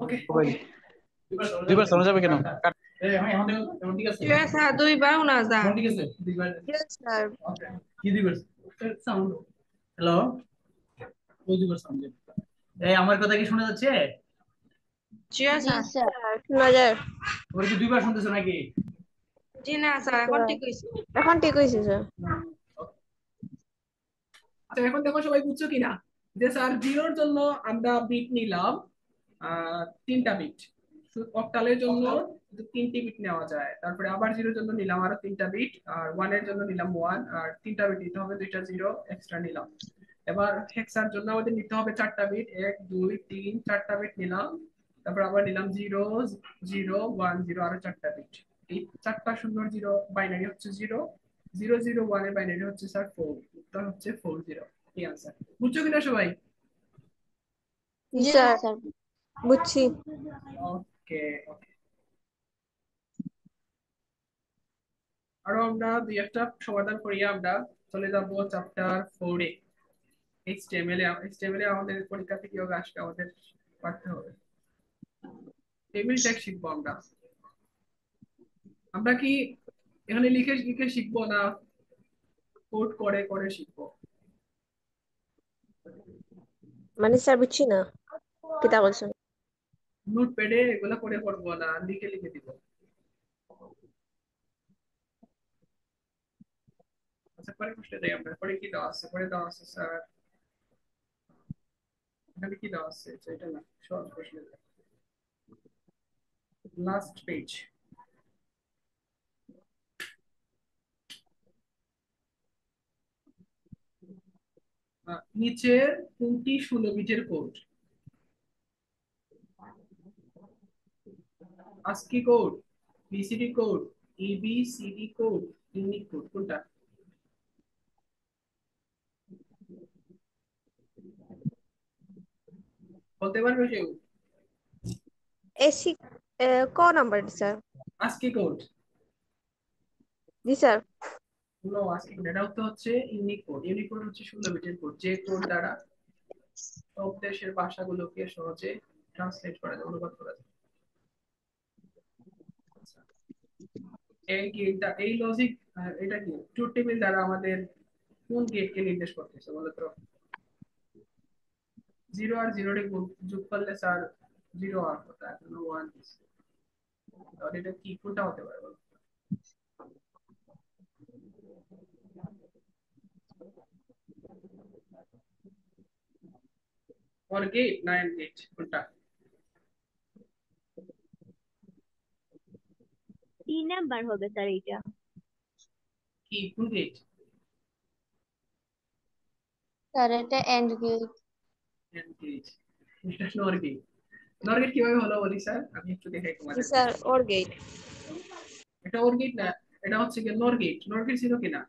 ওকে দুইবার শোনা যাবে কেন ঠিক আছে Yes, sir. দুইবার শোনা যায় ঠিক আছে দুইবার Yes, sir. ওকে কি দুইবার সাউন্ড হ্যালো ওই দুইবার সাউন্ড এই আমার কথা কি শোনা যাচ্ছে Yes, জি sir. স্যার শোনা যায় ওরা কি দুইবার শুনতেছো নাকি জি না স্যার এখন ঠিক হয়েছে এখন ঠিক স্যার এখন দেখো সবাই বুঝছ কিনা যে স্যার জিরোর জন্য আমরা বিট নিলাম তিনটা বিট অক্টালের জন্য তিনটি বিট নেওয়া যায়। তারপরে আবার জিরোর জন্য নিলাম আরও তিনটা বিট আর ওয়ানের জন্য নিলাম ওয়ান আর তিনটা বিট নিতে হবে দুইটা জিরো এক্সট্রা নিলাম। এবার হেক্সার জন্য আমাদের নিতে হবে চারটা বিট এক দুই তিন চারটা বিট নিলাম। তারপর আবার নিলাম জিরো জিরো ওয়ান জিরো আরও চারটা বিট এই চারটা শূন্য জিরো বাইনারি হচ্ছে জিরো জিরো জিরো ওয়ানের বাইনারি হচ্ছে স্যার ফোর উত্তর হচ্ছে ফোর জিরো আনসার বুঝছ কিনা সবাই? বুঝছি। ওকে ওকে। আরও আমরা দুই একটা সমাধান করি আমরা চলে যাব চ্যাপ্টার ফোরে এইচটিএমএল এ এইচটিএমএল আমাদের পরীক্ষাতে কীভাবে আসবে আমাদের পড়তে হবে। টেবিল ট্যাগ শিখব আমরা। আমরা কি এখানে লিখে লিখে শিখব না? কোড করে করে শিখব। মানে স্যার বুঝছি না। কিতা বলছেন নোটপ্যাডে এগুলো করে করব না লিখে লিখে দিব। আচ্ছা পরে প্রশ্ন দেই আমরা। পরে কি দেওয়া আছে? পরে দেওয়া আছে স্যার। এখানে কি দেওয়া আছে? আচ্ছা, এটা না সহজ প্রশ্ন। লাস্ট পেজ নিচের কোনটি ষোলো বিটের কোড। ASCII code BCD code ABCD code unique code কোনটা? বলতে পারবে কেউ? এসি ক নাম্বার স্যার ASCII কোড জি স্যার নো ASCII কোড এটা তো হচ্ছে কোড কোড হচ্ছে ষোলো বিটের কোড যে কোড দ্বারা সব দেশের ভাষাগুলোকে সহজে ট্রান্সলেট করা যায়, অনুবাদ করা যায়। এই গেটটা এই লজিক এটা কি? ট্রুথ টেবিল দ্বারা আমাদের কোন গেটকে নির্দেশ করতেছে বলো তো? জিরো আর জিরো যোগ করলে স্যার জিরো আর ওয়ান এটা কি কোনটা হতে পারে বলো or gate না and gate কোনটা তিন নাম্বার হবে স্যার এইটা কি কোন গেট স্যার এটা এন্ড গেট and gate. এটা নর গেট নর গেট কীভাবে হলো বলি স্যার আমি একটু দেখাই জি তোমাদের স্যার ওর গেট এটা ওর গেট না এটা হচ্ছে কি নর গেট নর গেট ছিল কিনা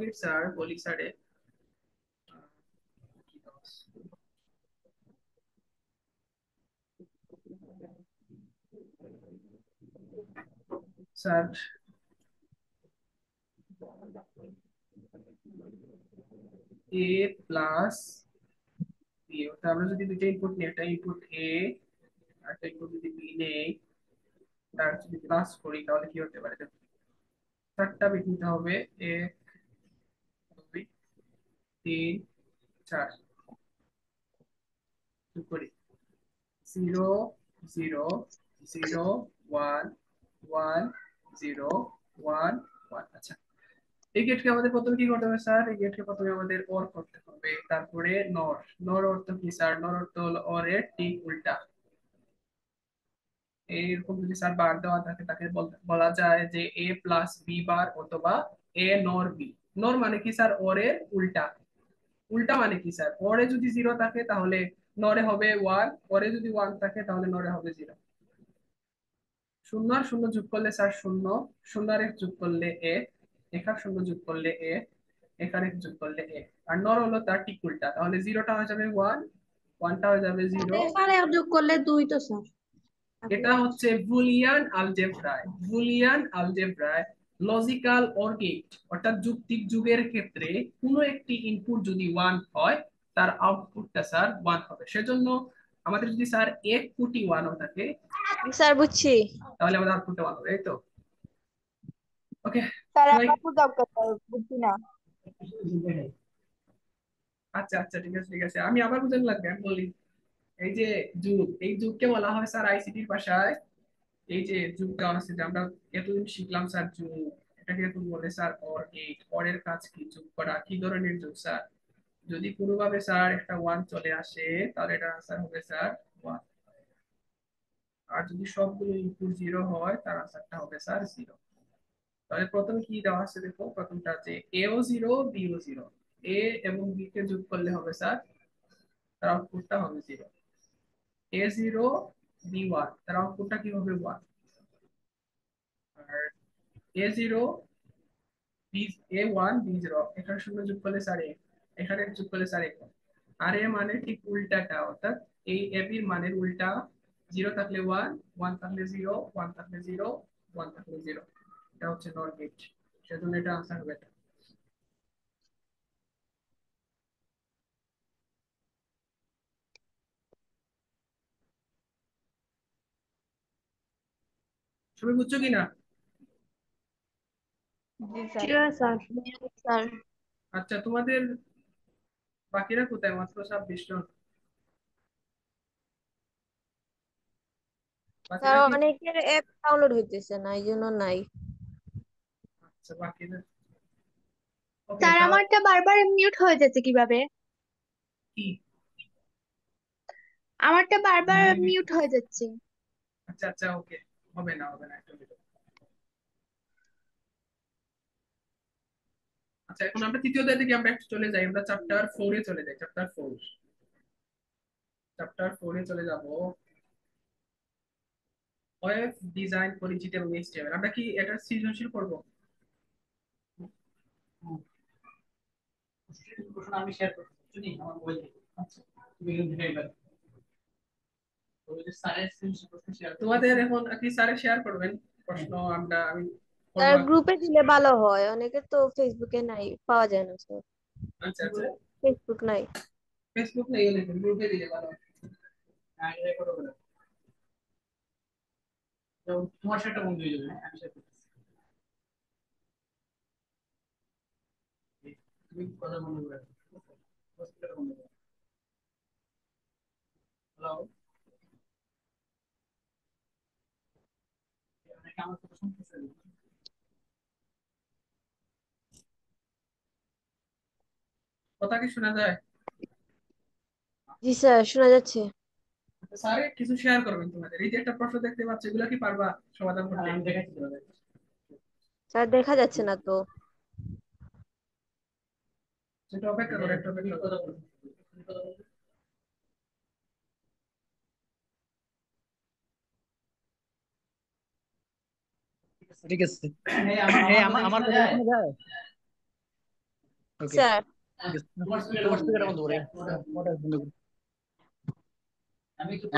গেট স্যার বলি স্যারে স্যার এ প্লাস বি অর্থাৎ আমরা যদি দুইটা ইনপুট নিই, একটা ইনপুট এ আর একটা ইনপুট যদি বি নেই, তার যদি প্লাস করি, তাহলে কি হতে পারে? চারটা বিট নিতে হবে দুই তিন চার zero zero zero one one zero one one আচ্ছা এই গেটকে আমাদের প্রথমে কি করতে হবে, স্যার? এই গেটকে প্রথমে আমাদের ওর করতে হবে। তারপরে নর নর অর্থ কি, স্যার? নর অর্থ হলো অর এর ঠিক উল্টা। এইরকম যদি স্যার বার দেওয়া থাকে, তাকে বল- যায় যে এ প্লাস বি বার অথবা এ নর বি নর মানে কি, স্যার? ওর এর উল্টা। উল্টা মানে কি স্যার? ওরে যদি জিরো থাকে তাহলে নরে হবে ওয়ান ওরে যদি ওয়ান থাকে তাহলে নরে হবে জিরো শূন্য আর শূন্য যোগ করলে স্যার শূন্য। শূন্য আর এক যোগ করলে এক এক আর শূন্য যোগ করলে এক এক আর এক যোগ করলে এক আর নর হলো তার ঠিক উল্টা তাহলে জিরোটা হয়ে যাবে ওয়ান ওয়ানটা হয়ে যাবে জিরো এক যোগ করলে দুই তো স্যার। এটা হচ্ছে বুলিয়ান আলজেব্রায় বুলিয়ান আলজেব্রায়। লজিক্যাল অর গেট অর্থাৎ যুক্তিক যুগের ক্ষেত্রে কোনো একটি ইনপুট যদি ওয়ান হয় তার আউটপুটটা স্যার ওয়ান হবে। সেজন্য আমাদের যদি স্যার এক কোটি ওয়ানও থাকে স্যার বুঝছি। তাহলে আমাদের আউটপুটটা ওয়ান হবে এই তো? ওকে স্যার সবাই- আবার বুঝছি না। আচ্ছা আচ্ছা ঠিক আছে ঠিক আছে। আমি আবার বুঝাতে লাগবে আমি বলি এই যে যুগ এই যুগকে বলা হয় স্যার আইসিটির ভাষায় এই যে যুগটা আছে যে আমরা এতদিন শিখলাম স্যার যুগ, এটাকে তুমি বলে স্যার অর গেট অরের কাজ কি? যুগ করা, কি ধরনের যুগ স্যার? যদি কোনোভাবে স্যার একটা ওয়ান চলে আসে, তাহলে এটা আনসার হবে স্যার ওয়ান আর যদি সবগুলো ইনপুট জিরো হয়, তার আনসারটা হবে স্যার জিরো তাহলে প্রথম কি দেওয়া আছে দেখো? প্রথমটা আছে এও জিরো বিও জিরো এ এবং বি কে যোগ করলে হবে স্যার, তার আউটপুটটা হবে zero A zero B one তার আউটপুটটা কি হবে one R A zero B A one B zero এখানে শূন্য যোগ করলে স্যার এক এখানে যোগ করলে স্যার এক আর এ মানে ঠিক উল্টাটা, অর্থাৎ এই এ বির মানের উল্টা জিরো থাকলে ওয়ান ওয়ান থাকলে জিরো ওয়ান থাকলে জিরো ওয়ান থাকলে জিরো এটা হচ্ছে নট গেট সেজন্য এটা আনসার হবে। সবাই বুঝছ কিনা জি স্যার। স্যার। স্যার। আচ্ছা তোমাদের বাকিরা কোথায়? মাত্র ছাব্বিশ জন। অনেকের অ্যাপ ডাউনলোড হইতেছে না এই জন্য নাই। আচ্ছা বাকিরা? স্যার আমারটা বারবার মিউট হয়ে যাচ্ছে কীভাবে? কি? আমারটা বারবার মিউট হয়ে যাচ্ছে। আচ্ছা আচ্ছা ওকে হবে না হবে না আচ্ছা এখন আমরা তৃতীয় অধ্যায় থেকে আমরা চলে যাই। আমরা চ্যাপ্টার ফোরে চলে যাই চ্যাপ্টার ফোর চ্যাপ্টার ফোরে চলে যাব। ওয়েব ডিজাইন পরিচিতি এবং এইচটিএমএল আমরা কি এটা সৃজনশীল করব? আমি শেয়ার যদি আমার মোবাইল আচ্ছা তুমি কিন্তু দেখে পাবে ওই যে স্যারের সৃজনশীল প্রশ্ন শেয়ার তোমাদের এখন কি স্যারে শেয়ার করবেন প্রশ্ন আমরা আমি স্যার করব। গ্রুপে দিলে ভালো হয় অনেকে তো ফেসবুকে নাই পাওয়া যায় না স্যার আচ্ছা আচ্ছা ফেসবুক নাই ফেসবুক নেই লিখুন গ্রুপে দিলে ভালো হয়। হ্যাঁ এটা করো বলে তো তোমার সেটা বন্ধ হয়ে যাবে হ্যাঁ আমি শেয়ার করতেছি তুমি কথা বন্ধ করে রাখো। কথা বন্ধ করে হ্যালো কথা কি শোনা যায় জি স্যার শোনা যাচ্ছে স্যারে কিছু শেয়ার করবেন তোমাদের এই যে একটা প্রশ্ন দেখতে পাচ্ছ এগুলো কি পারবা সমাধান করতে আমি দেখাচ্ছি তোমাদের স্যার দেখা যাচ্ছে না তো সেটা অপেক্ষা করো একটা অপেক্ষা করো। কথা বলো কথা বলো ঠিক আছে। হ্যাঁ আমার হ্যাঁ কথা শোনা যায়? Okay sir.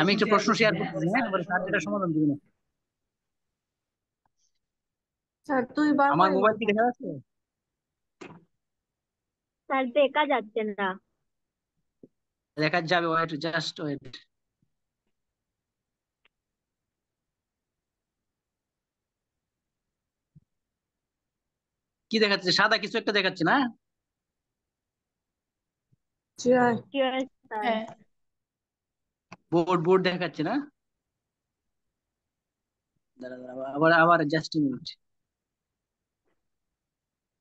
আমি একটু প্রশ্ন শেয়ার করতেছি হ্যাঁ স্যার যেটা সমাধান দিবেন স্যার দুইবার আমার মোবাইল কি দেখা যাচ্ছে? স্যার দেখা যাচ্ছে না। দেখা যাবে ওয়েট জাস্ট ওয়েট কি দেখাচ্ছে? সাদা কিছু একটা দেখাচ্ছে না? Sure, স্যার বোর্ড বোর্ড দেখাচ্ছে না? দাঁড়া দাঁড়া আবার আবার জাস্ট মিনিট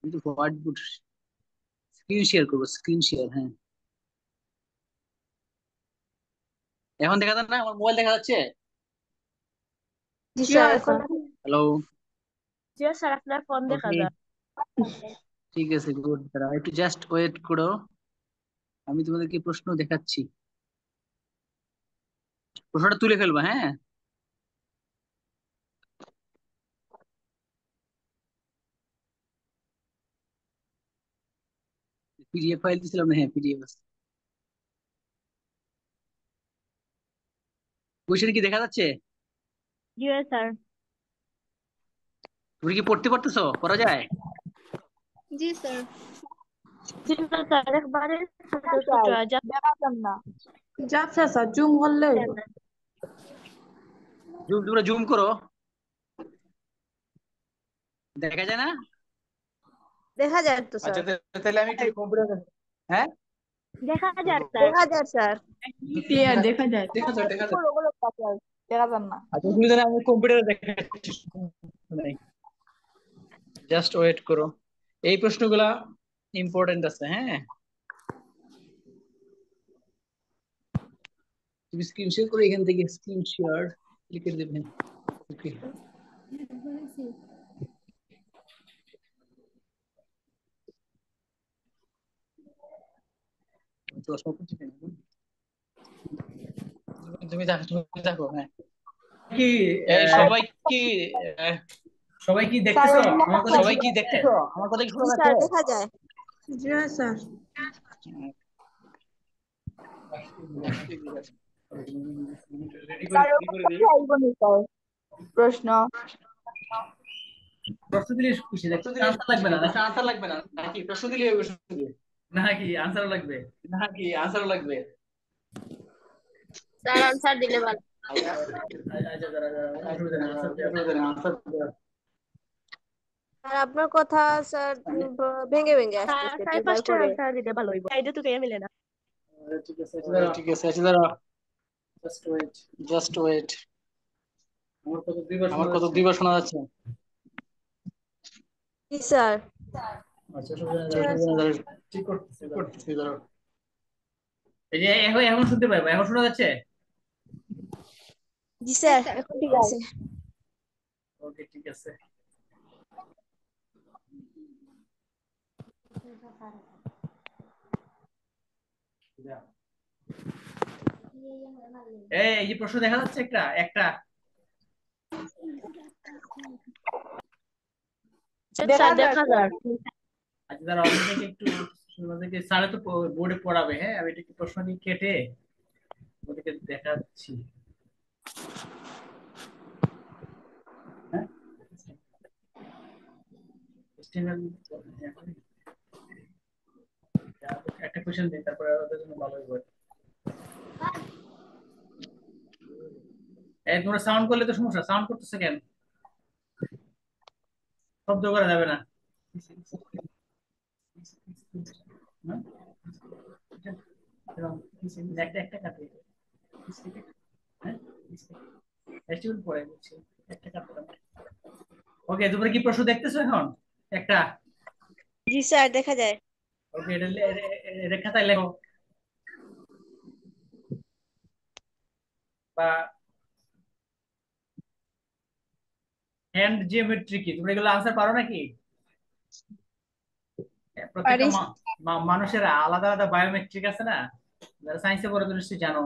কিন্তু হোয়াইট বোর্ড স্ক্রিন শেয়ার করব স্ক্রিন শেয়ার হ্যাঁ। এখন দেখা যাচ্ছে না? আমার মোবাইল দেখা যাচ্ছে? জি স্যার এখন হ্যালো জি স্যার আপনার ফোন দেখা যায় ঠিক আছে গুড দাঁড়া একটু জাস্ট ওয়েট করো। আমি তোমাদেরকে প্রশ্ন দেখাচ্ছি। প্রশ্নটা তুলে ফেলবা হ্যাঁ? পিডিএফ ফাইল দিছিলাম না হ্যাঁ পিডিএফ আছে। কোয়েশ্চেন কি দেখা যাচ্ছে? জি স্যার তুমি কি পড়তে পারতেছো? পড়া যায়? জি স্যার জি না স্যার একবারে ছোট ছোট যা দেখাতাম না যাচ্ছে স্যার জুম করলে জুম তোমরা জুম করো দেখা যায় না দেখা যায় তো স্যার আচ্ছা তা- তাহলে আমি একটু কম্পিউটার হ্যাঁ দেখা যায় স্যার দেখা যায় স্যার ক্লিয়ার দেখা যায় দেখা যায় দেখা যায় ওগুলো দেখাতাম দেখাতাম না আচ্ছা তুমি জানো আমি কম্পিউটারে দেখাচ্ছি জাস্ট ওয়েট করো এই প্রশ্নগুলা ইম্পর্টেন্ট আছে হ্যাঁ তুমি স্ক্রিন শেয়ার করে এখান থেকে স্ক্রিন শেয়ার লিখে দেবেন ওকে চশমা পরছি কেন? তুমি দেখো তুমি দেখো হ্যাঁ কি এই আহ, সবাই কি আহ, সবাই কি দেখতেছো আমার কথা সবাই কি দেখতেছো আমার কথা কি শোনা যাচ্ছে দেখা যায় জি স্যার প্রশ্ন প্রশ্ন দিলে খুশি আনসার লাগবে না? আনসার লাগবে না নাকি প্রশ্ন দিলে নাকি আনসার লাগবে নাকি আনসার লাগবে স্যার আনসার দিলে ভালো আচ্ছা দেওয়া। আনসার আর আপনার কথা স্যার ভেঙে ভেঙে স্যার করে আনসার দিলে ভালো হইব আইডিয়া তো মিলে না। ঠিক আছে আচ্ছা ঠিক আছে আচ্ছা দাঁড়া জাস্ট ওয়েট জাস্ট ওয়েট আমার কত দুইবার শোনা যাচ্ছে। দুইবার শোনা যাচ্ছে। জি স্যার। আচ্ছা এখন শুনতে এখন শোনা যাচ্ছে? জি স্যার। এখন ঠিক আছে। ওকে ঠিক আছে। এই এই যে প্রশ্ন দেখা যাচ্ছে একটা একটা। আচ্ছা আমাদেরকে স্যারে তো বোর্ডে পড়াবে হ্যাঁ? আমি এটা প্রশ্ন নিয়ে কেটে ওদেরকে দেখাচ্ছি। হ্যাঁ? সাউন্ড করলে তো সমস্যা সাউন্ড করতেছে কেন? শব্দ করা যাবে না। কাটে। হ্যাঁ? ওকে তোমরা কি প্রশ্ন দেখতেছো এখন? একটা। জি, স্যার, দেখা যায়। ওকে এটা লেখো বা হ্যান্ড জিওমেট্রি কি তোমরা এগুলো আনসার পারো নাকি? প্রত্যেকটা মা- মানুষের আলাদা আলাদা বায়োমেট্রিক আছে না? যারা সায়েন্সে পড়ে তো নিশ্চয়ই জানো।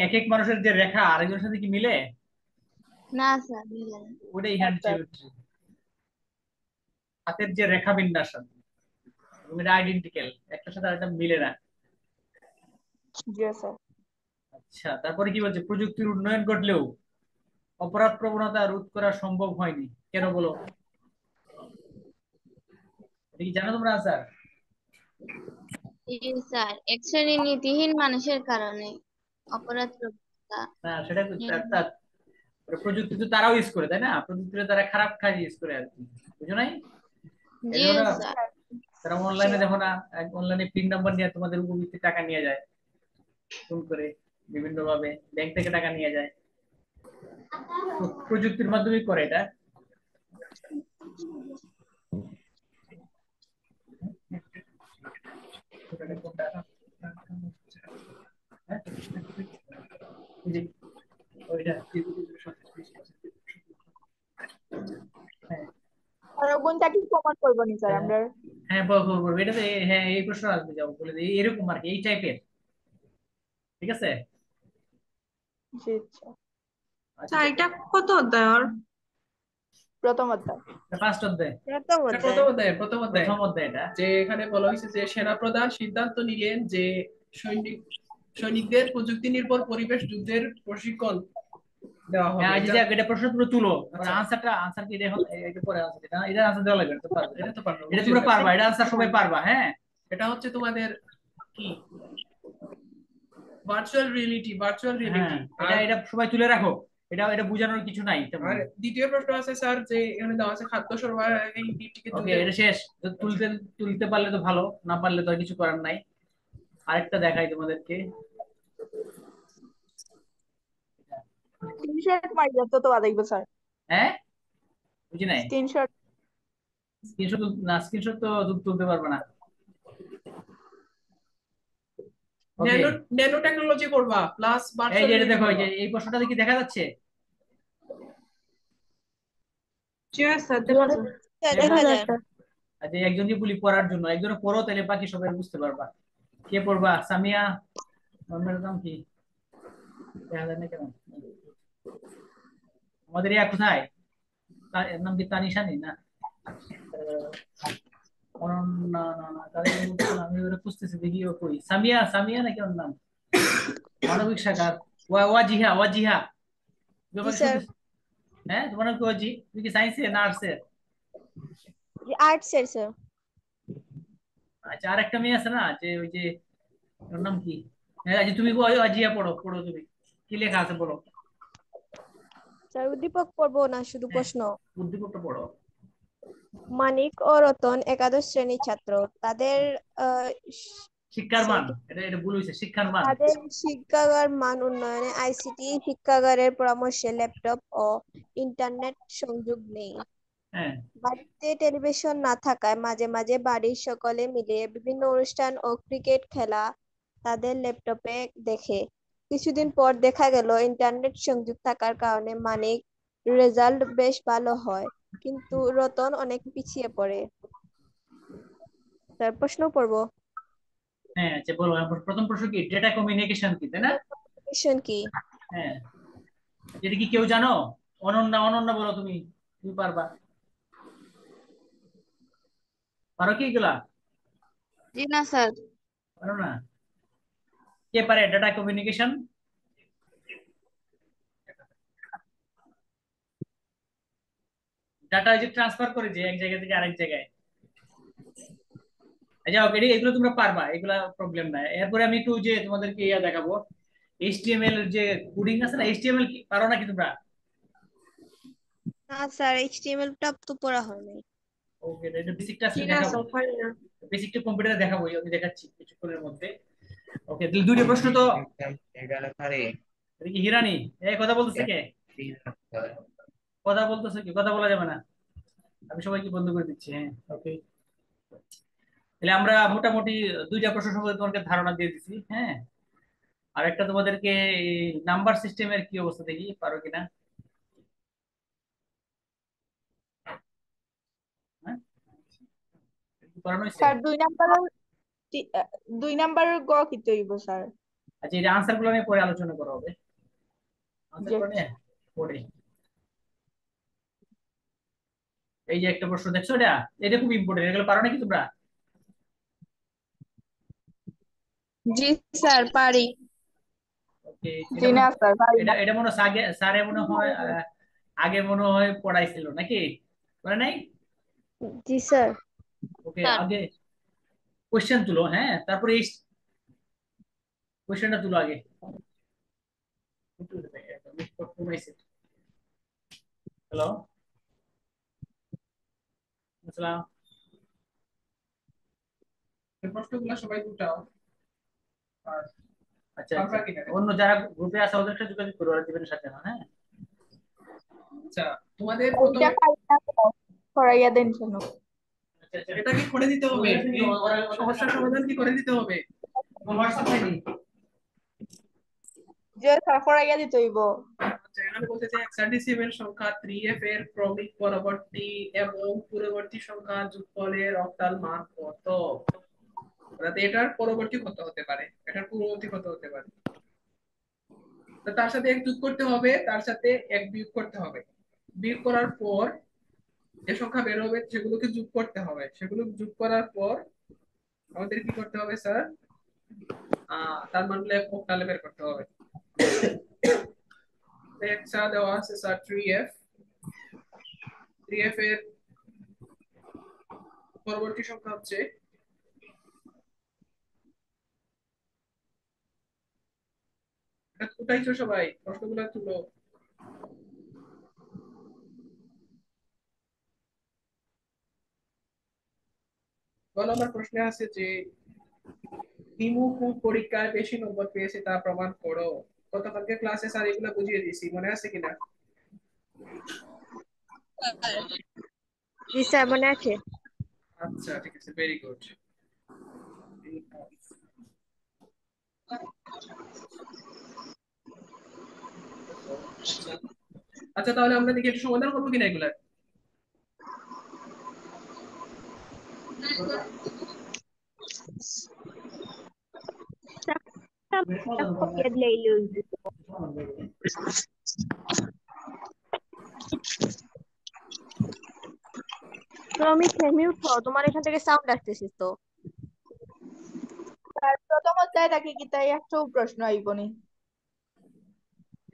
এক এক মানুষের যে রেখা আরেকজনের সাথে কি মিলে? না স্যার মিলে না। ওটাই হ্যান্ড জিওমেট্রি হাতের যে রেখা বিন্যাস আছে, এটা আইডেন্টিক্যাল একটার সাথে আরেকটা মিলে না। আচ্ছা তারপরে কি বলছে? প্রযুক্তির উন্নয়ন ঘটলেও অপরাধ প্রবণতা রোধ করা সম্ভব হয়নি। কেন বলো? এটা কি জানো তোমরা স্যার স্যার এক শ্রেণির নীতিহীন মানুষের কারণে অপরাধ প্রবণতা না সেটা প্রযুক্তি তো তারাও ইউজ করে তাই না? প্রযুক্তিটা তারা খারাপ কাজ ইউজ করে আর কি। বুঝো নাই জি এই জন্য স্যার তারা অনলাইনে দেখো না অনলাইনে পিন নাম্বার নিয়ে তোমাদের উপবৃত্তি টাকা নিয়ে যায়। ফোন করে বিভিন্ন ভাবে ব্যাংক থেকে টাকা নিয়ে যায়। প্র- প্রযুক্তির মাধ্যমে করে এটা। হ্যাঁ? ওইটা। হ্যাঁ কোনটা কি প্রমাণ করব নি স্যার আমরা। হ্যাঁ বল বল বল এটা তো হ্যাঁ এই প্রশ্ন আসবে যাব বলে দিই। এরকম আর কি এই টাইপের ঠিক আছে? জি আচ্ছা এটা কত অধ্যায়র? প্রথম অধ্যায়। ফার্স্ট অধ্যায়। এটা অধ্যায়। প্রথম অধ্যায় প্রথম অধ্যায়। প্রথম অধ্যায় এটা যে এখানে বলা হয়েছে যে সেনাপ্রধান সিদ্ধান্ত নিলেন যে সৈনিক সৈনিকদের প্রযুক্তি নির্ভর পরিবেশ যুদ্ধের প্রশিক্ষণ দেওয়া হবে। এটা তুলো আচ্ছা। আনসারটা আনসার কি এটা এটা পরে আনসার এটা এটা আনসার দেওয়া লাগবে তো পারবে এটা তো পারব এটা তোমরা পারবা এটা আনসার সবাই পারবা হ্যাঁ? এটা হচ্ছে তোমাদের কি? ভার্চুয়াল রিয়েলিটি ভার্চুয়াল রিয়েলিটি এটা এটা সবাই তুলে রাখো। এটা এটা বোঝানোর কিছু নাই। আর দ্বিতীয় প্রশ্ন আছে স্যার যে এখানে দেওয়া আছে খাদ্য সরবরাহে ওকে এটা শেষ। তুলতে তুলতে পারলে তো ভালো না পারলে তো আর কিছু করার নাই। আরেকটা দেখাই তোমাদেরকে। স্ক্রিনশট মারিয়া তো তো বাদাইবো স্যার হ্যাঁ? বুঝি নাই? স্ক্রিনশট। স্ক্রিনশট না স্ক্রিনশট তো তুল- তুলতে পারবে না। ন্যানো ন্যানো টেকনোলজি করবা প্লাস এই যে দেখো এই যে এই প্রশ্নটা কি দেখা যাচ্ছে? একজন যে বলি পড়ার জন্য একজনে পড়ো তাহলে বাকি সবাই বুঝতে পারবা। কে পড়বা? সামিয়া? কি? দেখা যায় না কেন? আমাদের ইয়া কোথায় তার এর নাম কি তানিশানি না আহ, অনন্য- না না না তাহলে আমি ওরা খুঁজতেছি দেখি ও কই সামিয়া সামিয়া নাকি ওর নাম মানবিক শাখার ওয়া ওয়াজিহা ওয়াজিহা তুমি আমাকে স্যার। শুনতেছ- হ্যাঁ তোমার নাম কি ওয়াজি তুমি কি সায়েন্সে না আর্টসের আর্টসের স্যার আচ্ছা আর একটা মেয়ে আছে না যে ওই যে ওর নাম কি হ্যাঁ আজ তুমি ওই আজিয়া পড়ো পড়ো তুমি কি লেখা আছে পড়ো স্যার উদ্দীপক পড়ব না শুধু প্রশ্ন? বুদ্ধিপত্র পড়ো। মানিক ও রতন একাদশ শ্রেণির ছাত্র। তাদের শিক্ষার মান এটা এটা ভুল হয়েছে শিক্ষার মান। তাদের শিক্ষাগার মান উন্নয়নে আইসিটি শিক্ষাগারের পরামর্শে ল্যাপটপ ও ইন্টারনেট সংযোগ নেই। হ্যাঁ। বাড়িতে টেলিভিশন না থাকায় মাঝে মাঝে বাড়ির সকলে মিলে বিভিন্ন অনুষ্ঠান ও ক্রিকেট খেলা তাদের ল্যাপটপে দেখে। কিছুদিন পর দেখা গেল ইন্টারনেট সংযোগ থাকার কারণে মানিক রেজাল্ট বেশ ভালো হয়। কিন্তু রতন অনেক পিছিয়ে পড়ে। তার প্রশ্ন পড়ব হ্যাঁ আচ্ছা বলো প্রথম প্রশ্ন কি ডেটা কমিউনিকেশন কি তাই না? Question কি? হ্যাঁ এটা কি কেউ জানো? অনন্যা অনন্যা বলো তুমি তুমি পারবা। পারো কি এগুলা? জি না স্যার। পারো না? কে পারে? ডেটা কমিউনিকেশন ডাটা যে ট্রান্সফার করে যে এক জায়গা থেকে আরেক জায়গায়। আচ্ছা ওকে এগুলো তোমরা পারবা এগুলা প্রবলেম নাই। এরপরে আমি একটু যে তোমাদেরকে ইয়া দেখাবো এইচটিএমএল এর যে কোডিং আছে না এইচটিএমএল কি পারো নাকি তোমরা? না স্যার এইচটিএমএল টা তো পড়া হয়নি ওকে এটা বেসিকটা না দেখাবো। না। বেসিকটা কম্পিউটারে দেখাবো আমি দেখাচ্ছি কিছুক্ষণের মধ্যে। ওকে তাহলে দুইটা প্রশ্ন তো এটা কি হিরানি? এই কথা বলতেছে কে? কথা বলতেছে কি? কথা বলা যাবে না। আমি সবাইকে বন্ধ করে দিচ্ছি হ্যাঁ ওকে তাহলে আমরা মোটামুটি দুইটা প্রশ্ন সম্পর্কে তোমাকে ধারণা দিয়ে দিচ্ছি হ্যাঁ। আর একটা তোমাদেরকে নাম্বার সিস্টেমের কি অবস্থা দেখি পারো কিনা? হ্যাঁ? স্যার দুই আহ, দুই নাম্বারের গ কি তৈব স্যার? আচ্ছা এই আনসারগুলো নিয়ে পরে আলোচনা করা হবে। আনসার। গুলো নিয়ে পরে এই যে একটা প্রশ্ন দেখছ এটা? এটা খুব ইম্পর্টেন্ট এগুলো পারো নাকি তোমরা? জি স্যার পারি। ওকে জি না স্যার পারি এটা এটা মনে হয় আগে স্যারে মনে হয় আগে মনে হয় পড়াইছিল নাকি? পড়ে নাই? জি স্যার। ওকে। আগে কোশ্চেন তুলো হ্যাঁ? তারপরে এই কোশ্চেনটা তুলো আগে। হ্যালো আসসালাম। প্রশ্নগুলো সবাই উঠাও। আচ্ছা আচ্ছা। অন্য যারা গ্রুপে আছে ওদের যোগাযোগ করো ওরা জীবনের সাথে হ্যাঁ? আচ্ছা তোমাদের প্রথমে। করাইয়া দেন এটা কি করে দিতে হবে। সমস্যার সমাধান কি করে দিতে হবে? হোয়াটসঅ্যাপ আইডি যে স্যার করাইয়া দিতে হইব। আচ্ছা, এখানে বলতেছে হেক্সাডেসিমেল সংখ্যা 3f এর ক্রমিক পরবর্তী এবং পূর্ববর্তী সংখ্যা যোগফলের অক্টাল মান কত? অর্থাৎ এটার পরবর্তী কত হতে পারে? এটার পূর্ববর্তী কত হতে পারে? তো তার সাথে এক যোগ করতে হবে তার সাথে এক বিয়োগ করতে হবে। বিয়োগ করার পর যে সংখ্যা বের হবে সেগুলোকে যোগ করতে হবে। সেগুলো যোগ করার পর আমাদের কি করতে হবে, স্যার? তার মানগুলো অক্টালে বের করতে হবে। একটা দেওয়া আছে, sir three F three F এর পরবর্তী সংখ্যা হচ্ছে উঠাইছো সবাই? প্রশ্নগুলো তুলো। গ নম্বর প্রশ্নে আছে যে হিমু খুব পরীক্ষায় বেশি নম্বর পেয়েছে তা প্রমাণ করো। গতকালকে ক্লাসে স্যার এগুলো বুঝিয়ে দিয়েছি মনে আছে কিনা? জি স্যার মনে আছে। আচ্ছা ঠিক আছে ভেরি গুড আচ্ছা তাহলে আমরা দেখি একটু সমাধান করব কিনা এগুলা? তুমি থেমে উঠো তোমার এখান থেকে সাউন্ড আসতেছে তো। প্রথম অধ্যায় থাকে কি তাই? একটাও প্রশ্ন আইব নি।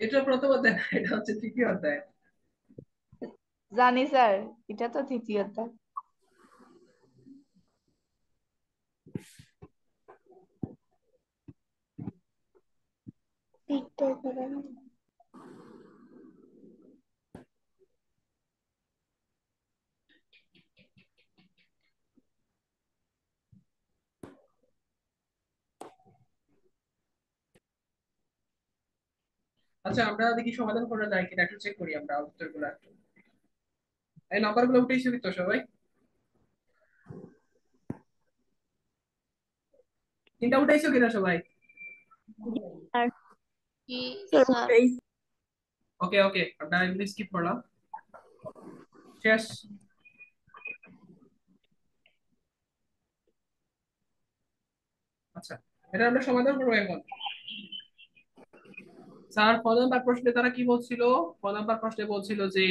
এটা প্রথম অধ্যায় এটা হচ্ছে তৃতীয় অধ্যায়। জানি স্যার এটা তো তৃতীয় অধ্যায়। আচ্ছা আমরা দেখি সমাধান করা যায় কিনা একটু চেক করি আমরা উত্তরগুলো একটু। এই নাম্বারগুলো উঠেইছো তো সবাই। তিনটা উঠাইছো কিনা সবাই? ওকে ওকে আমরা এগুলি স্কিপ করলাম শেষ আচ্ছা এটা আমরা সমাধান করব এখন স্যার ক নাম্বার প্রশ্নে তারা কি বলছিল ক নাম্বার প্রশ্নে বলছিল যে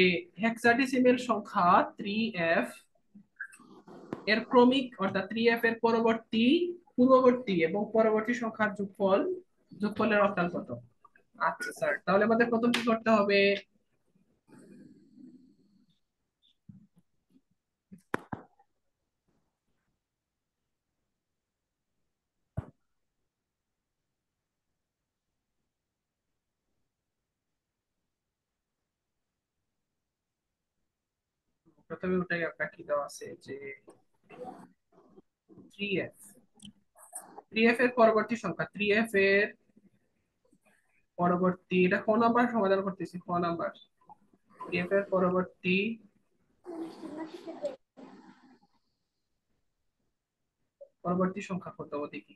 হেক্সাডেসিমেল সংখ্যা থ্রি এফ এর ক্রমিক অর্থাৎ থ্রি এফ এর পরবর্তী পূর্ববর্তী এবং পরবর্তী সংখ্যার যোগফল যোগফলের অক্টাল কত? আচ্ছা স্যার তাহলে আমাদের প্রথম কি করতে হবে? প্রথমে ওটাই আপনার কি দেওয়া আছে যে থ্রি এফ থ্রি এফ এর পরবর্তী সংখ্যা। থ্রি এফ এর পরবর্তী এটা কোন নাম্বার সমাধান করতেছি ক নাম্বার। এফ এর পরবর্তী। পরবর্তী সংখ্যা কত দেখি।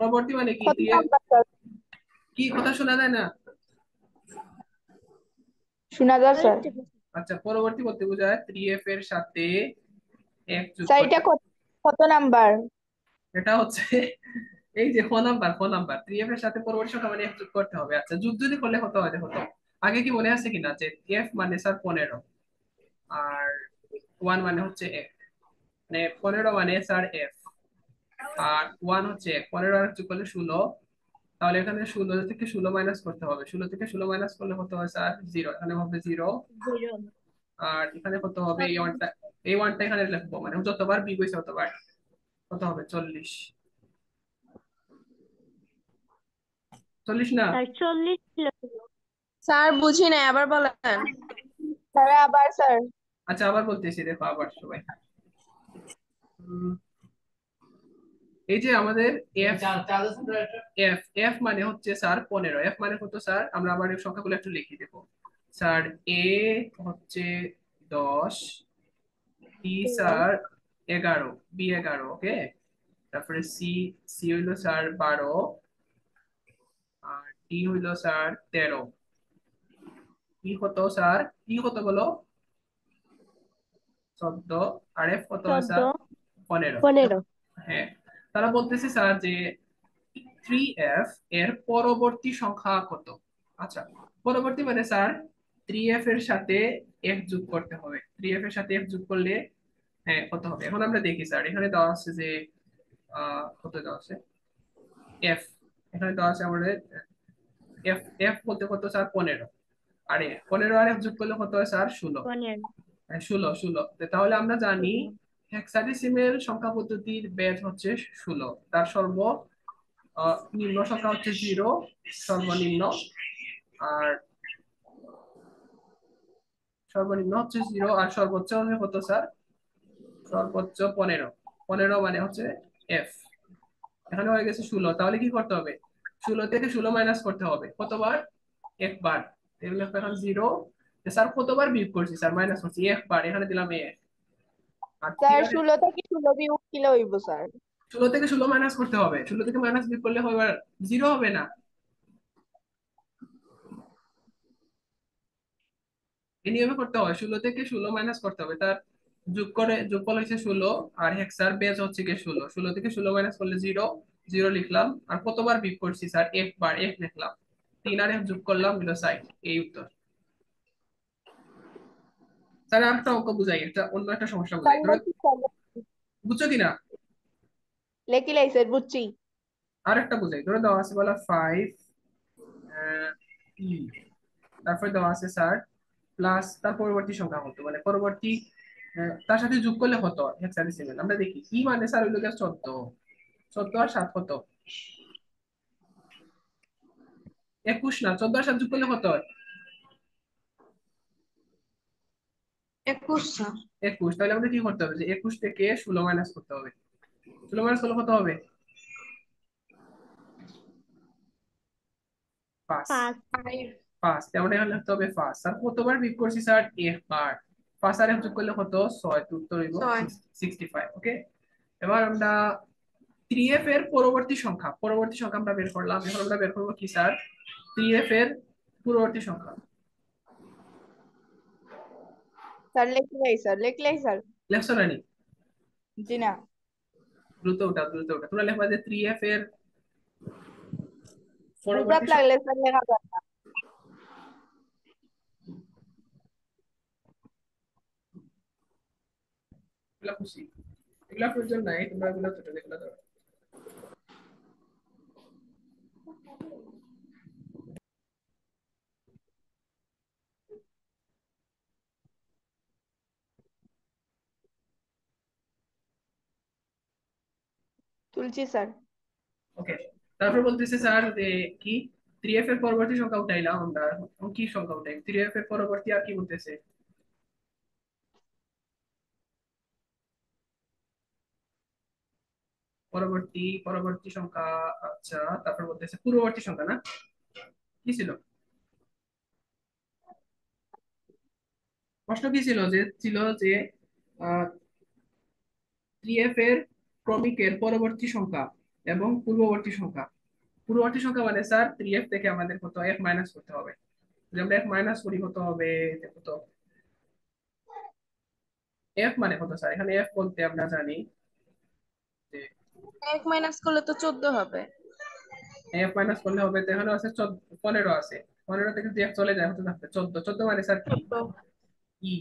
পরবর্তী মানে কি? দিয়ে কি কথা শোনা যায় না? শোনা যায় স্যার। আচ্ছা পরবর্তী বলতে বোঝায় থ্রি এফ এর সাথে এক যোগ স্যার এটা কত নাম্বার? এটা হচ্ছে এই যে phone number phone number three F এর সাথে পরবর্তী সংখ্যা মানে করতে হবে। আচ্ছা যোগ যদি করলে হতো হয় দেখো তো আগে কি মনে আছে কিনা যে এফ মানে স্যার পনেরো, আর ওয়ান মানে হচ্ছে এক? মানে পনেরো মানে স্যার এফ, আর ওয়ান হচ্ছে এক। পনেরো আর যোগ করলে ষোলো, তাহলে এখানে ষোলো থেকে ষোলো মাইনাস করতে হবে। ষোলো থেকে ষোলো মাইনাস করলে হতে হয় স্যার জিরো এখানে হবে জিরো আর এখানে কত হবে? এই ওয়ানটা এই ওয়ানটা এখানে লিখব মানে যতবার বি গেছে ততবার। কত হবে? চল্লিশ। চল্লিশ না? চল্লিশ স্যার বুঝি নাই আবার বলেন। স্যার আবার স্যার। আচ্ছা আবার বলতেছি দেখো আবার সবাই। এই যে আমাদের এফ এফ এফ মানে হচ্ছে স্যার পনেরো। এফ মানে কত স্যার? আমরা আবার সংখ্যাগুলো একটু লিখি দেখো স্যার এ হচ্ছে দশ টি স্যার এগারো। বি এগারো ওকে তারপরে সি সি হইল স্যার বারো। টি হইল স্যার তেরো। ই কত? স্যার ই কত বলো? চোদ্দ। আর এফ কত স্যার পনেরো। পনেরো। হ্যাঁ। তারা বলতেছে স্যার যে থ্রি এফ এর পরবর্তী সংখ্যা কত? আচ্ছা পরবর্তী মানে স্যার থ্রি এফ এর সাথে এফ যোগ করতে হবে। থ্রি এফ এর সাথে এফ যোগ করলে হ্যাঁ কত হবে? এখন আমরা দেখি স্যার। এখানে দেওয়া আছে যে আহ কত দেওয়া আছে? এফ এখানে দেওয়া আছে আমাদের এফ এফ বলতে কত স্যার পনেরো। আর পনেরো আর এফ যোগ করলে কত হয় স্যার ষোলো। ষোলো ষোলো। তাহলে আমরা জানি হেক্সাডেসিমেল সংখ্যা পদ্ধতির বেজ হচ্ছে ষোলো। তার সর্ব নিম্ন সংখ্যা হচ্ছে জিরো সর্বনিম্ন আর সর্বনিম্ন হচ্ছে জিরো আর সর্বোচ্চ হবে কত স্যার সর্বোচ্চ পনেরো। পনেরো মানে হচ্ছে এফ এখানে হয়ে গেছে ষোলো। তাহলে কি করতে হবে? ষোলো থেকে ষোলো মাইনাস করতে হবে। কতবার? একবার। এগুলো এখন জিরো স্যার কতবার বিয়োগ করছি? স্যার মাইনাস করছি। একবার। এখানে দিলাম এক। স্যার ষোলো থেকে ষোলো বিয়োগ কিলো হইব স্যার ষোলো থেকে ষোলো মাইনাস করতে হবে। ষোলো থেকে মাইনাস বিয়োগ করলে হবে জিরো হবে না। এই নিয়মে করতে হবে। ষোলো থেকে ষোলো মাইনাস করতে হবে। তার যোগ করে যোগফল হচ্ছে ষোলো। আর হেক্সার বেজ হচ্ছে কি ষোলো। ষোলো থেকে ষোলো মাইনাস করলে জিরো জিরো লিখলাম আর কতবার বিয়োগ করছি স্যার একবার এক লিখলাম তিন আর এক যোগ করলাম হলো সাইড এই উত্তর। স্যার আর একটা অঙ্ক বুঝাই একটা অন্য একটা সমস্যা বুঝাই। বুঝছ কিনা? লেখি লাই স্যার বুঝছি। আর একটা বুঝাই। ধরো দেওয়া আছে বলা ফাইভ ই তারপরে দেওয়া আছে স্যার প্লাস তার পরবর্তী সংখ্যা হতো মানে পরবর্তী তার সাথে যোগ করলে হতো হেক্সাডেসিমেল আমরা দেখি। ই মানে স্যার হইল গিয়ে চোদ্দ। চোদ্দ আর সাত কত? একুশ না চোদ্দ আর সাত যোগ করলে কত হয়? একুশ একুশ তাহলে আমাদের কি করতে হবে? যে একুশ থেকে ষোলো মাইনাস করতে হবে। ষোলো মাইনাস করলে কত হবে? পাঁচ। তেমন হতে হবে পাঁচ। স্যার কতবার বিয়োগ করছি স্যার? একবার পাঁচ আর এক যোগ করলে কত? ছয় উত্তর হইব সিক্সটি ফাইভ ওকে এবার আমরা থ্রি এফ এর পরবর্তী সংখ্যা পরবর্তী সংখ্যা আমরা বের করলাম এখন আমরা বের করব কি স্যার? থ্রি এফ এর পূর্ববর্তী সংখ্যা। স্যার লেখি লাই স্যার লেখি লাই স্যার। লেখছো না নি? জি না। দ্রুত ওটা দ্রুত ওটা তোমরা লেখবা যে থ্রি এফ এর বুঝাত পরবর্তী সংখ্যা- লাগলে স্যার লেখা যায় না এগুলা খুশি। এগুলা প্রয়োজন নাই তোমরা এগুলা ছোট এগুলা ধরো তুলছি, স্যার। ওকে তারপর বলতেছে, স্যার, যে কি? থ্রি এফ এর পরবর্তী সংখ্যা উঠাইলাম আমরা। কি সংখ্যা উঠাই? থ্রি এফ এর পরবর্তী আর কি বলতেছে? পরবর্তী পরবর্তী সংখ্যা আচ্ছা তারপর বলতেছে, পূর্ববর্তী সংখ্যা না? কি ছিল? প্রশ্ন কি ছিল? যে ছিল যে থ্রি এফ এর ক্রমিকের পরবর্তী সংখ্যা এবং পূর্ববর্তী সংখ্যা। পূর্ববর্তী সংখ্যা মানে স্যার থ্রি এফ থেকে আমাদের কত? এফ মাইনাস করতে হবে। যদি আমরা এফ মাইনাস করি কত হবে? কত? এফ মানে কত স্যার এখানে এফ বলতে আমরা জানি এক মাইনাস করলে তো চোদ্দ হবে। এফ মাইনাস করলে হবে তো এখানে আছে পনেরো আছে। পনেরো থেকে যদি এফ চলে যায় হতে থাকবে? চোদ্দ। চোদ্দ মানে স্যার কি? ই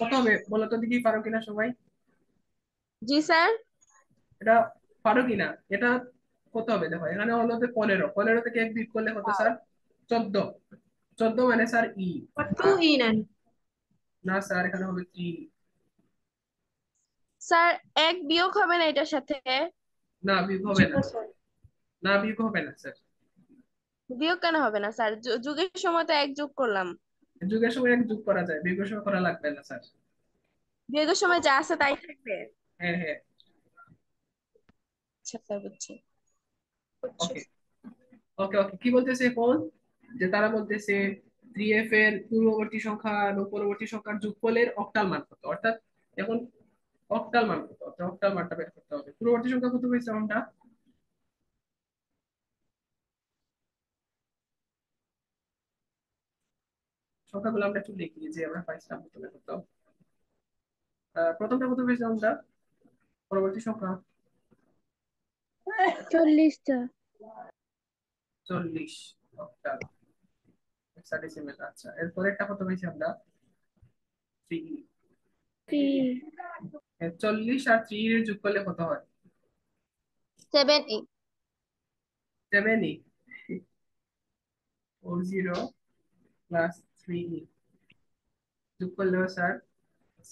কত হবে? বলো তো দেখি পারো কিনা সবাই। জি স্যার? এটা পারো কিনা? এটা কত হবে দেখো এখানে হলো যে পনেরো। পনেরো থেকে এক বিয়োগ করলে কত স্যার? চোদ্দ। চোদ্দ মানে স্যার ই টু ই নেন না? স্যার এখানে হবে থ্রি স্যার এক বিয়োগ হবে না এটার সাথে? না বিয়োগ হবে না। না বিয়োগ হবে না স্যার। বিয়োগ কেন হবে না স্যার? যুগের সময় তো এক যোগ করলাম। যুগের সময় এক যোগ করা যায় বিয়োগের সময় করা লাগবে না স্যার। বিয়োগের সময় যা আছে তাই থাকবে? হ্যাঁ হ্যাঁ। আচ্ছা স্যার বুঝছি। ওকে। ওকে ওকে। কি বলতেছে যে তারা বলতেছে থ্রি এফ এর পূর্ববর্তী সংখ্যা পরবর্তী সংখ্যার যোগফলের অক্টাল মান কত? অর্থাৎ এখন অক্টাল মান কত? অর্থাৎ অক্টাল মানটা বের করতে হবে। পূর্ববর্তী সংখ্যা কত হয়েছে আমরা সংখ্যাগুলো আমরা একটু লিখি যে আমরা পাইছিলাম কত আহ, প্রথমটা কত পেয়েছি আমরা পরবর্তী সংখ্যা? চল্লিশটা। চল্লিশ। হেক্সাডেসিমেল আচ্ছা। এরপরেরটা কত পেয়েছি আমরা? থ্রি চল্লিশ আর থ্রি এর যোগ করলে কত হয়? Seven E seven E four zero plus three যোগ করলেও স্যার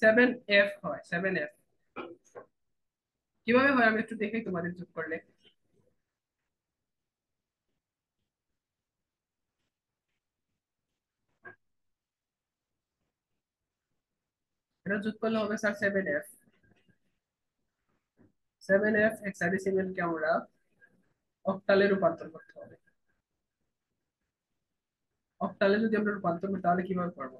সেভেন এফ হয়। সেভেন এফ কীভাবে হয়? আমি একটু দেখে তোমাদের যোগ করলে। এটা যোগ করলে হবে sir seven F seven F হেক্সাডেসিমেলকে আমরা অক্টালে রূপান্তর করতে হবে। অক্টালে যদি আমরা রূপান্তর করি, তাহলে কীভাবে করব?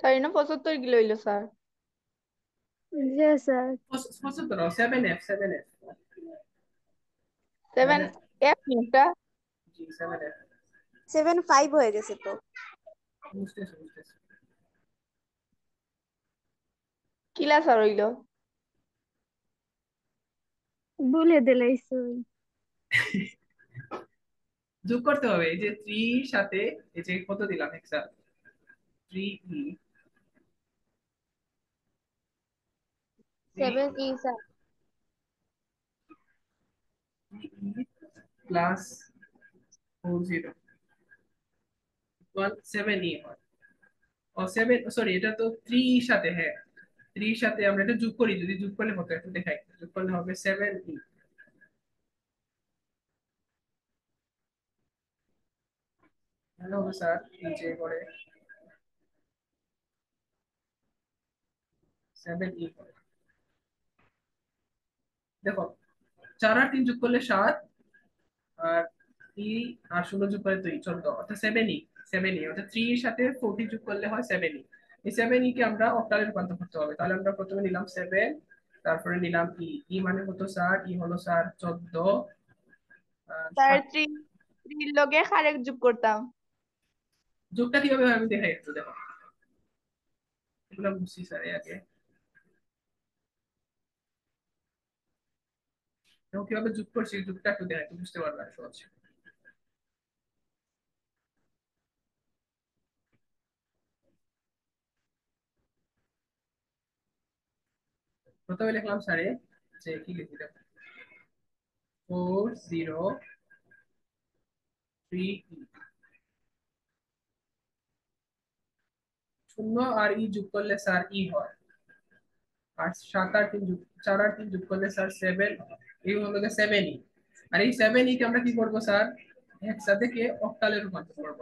চারি না পঁচাত্তর কিলো হইল স্যার জি স্যার পঁচাত্তর seven F seven F seven F নিউটা seven five হয়ে গেছে তো কিলা স্যার হইল বলে দিলাইছো যোগ করতে হবে এই যে থ্রি সাথে এই যে কত দিলাম hexa three E seven E sir plus four zero one seven E হয় ও সেভেন সরি এটা তো থ্রি সাথে হ্যাঁ। থ্রি সাথে আমরা এটা যোগ করি যদি যোগ করলে হতো একটু দেখাই। যোগ করলে হবে সেভেন ই তাহলে হবে স্যার নিচে করে সেভেন ই দেখো চার আর তিন যোগ করলে সাত আর ই আর ষোলো যোগ করলে দুই চোদ্দ অর্থাৎ সেভেন ই সেভেন ই অর্থাৎ থ্রি এর সাথে ফোরটি যোগ করলে হয় সেভেন ই এই সেভেন ই কে আমরা অক্টালে রূপান্তর করতে হবে। তাহলে আমরা প্রথমে নিলাম সেভেন তারপরে নিলাম ই ই মানে হতো স্যার? ই হলো স্যার চোদ্দ স্যার থ্রি থ্রির লগে খারেক যোগ করতাম। যোগটা কীভাবে আমি দেখাই একটু দেখো। এগুলো বুঝছি স্যার আগে। এবং কীভাবে যোগ করছি যোগটা একটু দেখাই একটু বুঝতে পারবে সহজ প্রথমে লিখলাম স্যারে যে কি দেখো ফোর জিরো থ্রি শূন্য আর ই যোগ করলে স্যার ই হয়। আর সাত আর তিন চার আর তিন যোগ করলে স্যার সেভেন এই হলো সেভেন ই আর এই সেভেন ই কে আমরা কি করব স্যার অক্টালে রূপান্তর করব।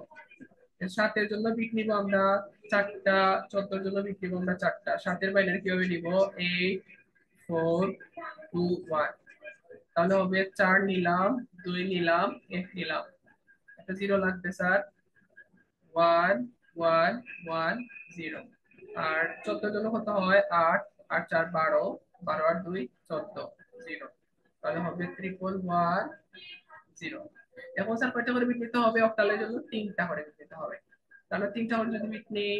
সাতের জন্য বিট নিব আমরা চারটা, চোদ্দোর জন্য বিট নিব আমরা চারটা। সাতের বাইনারি কীভাবে নিব? এইট ফোর টু ওয়ান তাহলে হবে চার নিলাম, দুই নিলাম, এক নিলাম। একটা জিরো লাগবে sir one one one zero আর চোদ্দোর জন্য কত হয়? আট। আট চার বারো। বারো আর দুই, চোদ্দ। জিরো তাহলে হবে ট্রিপল ওয়ান জিরো এখন স্যার কয়টা করে বিট নিতে হবে অক্টালের জন্য তিনটা করে বিট নিতে হবে। তাহলে তিনটা করে যদি বিট নেই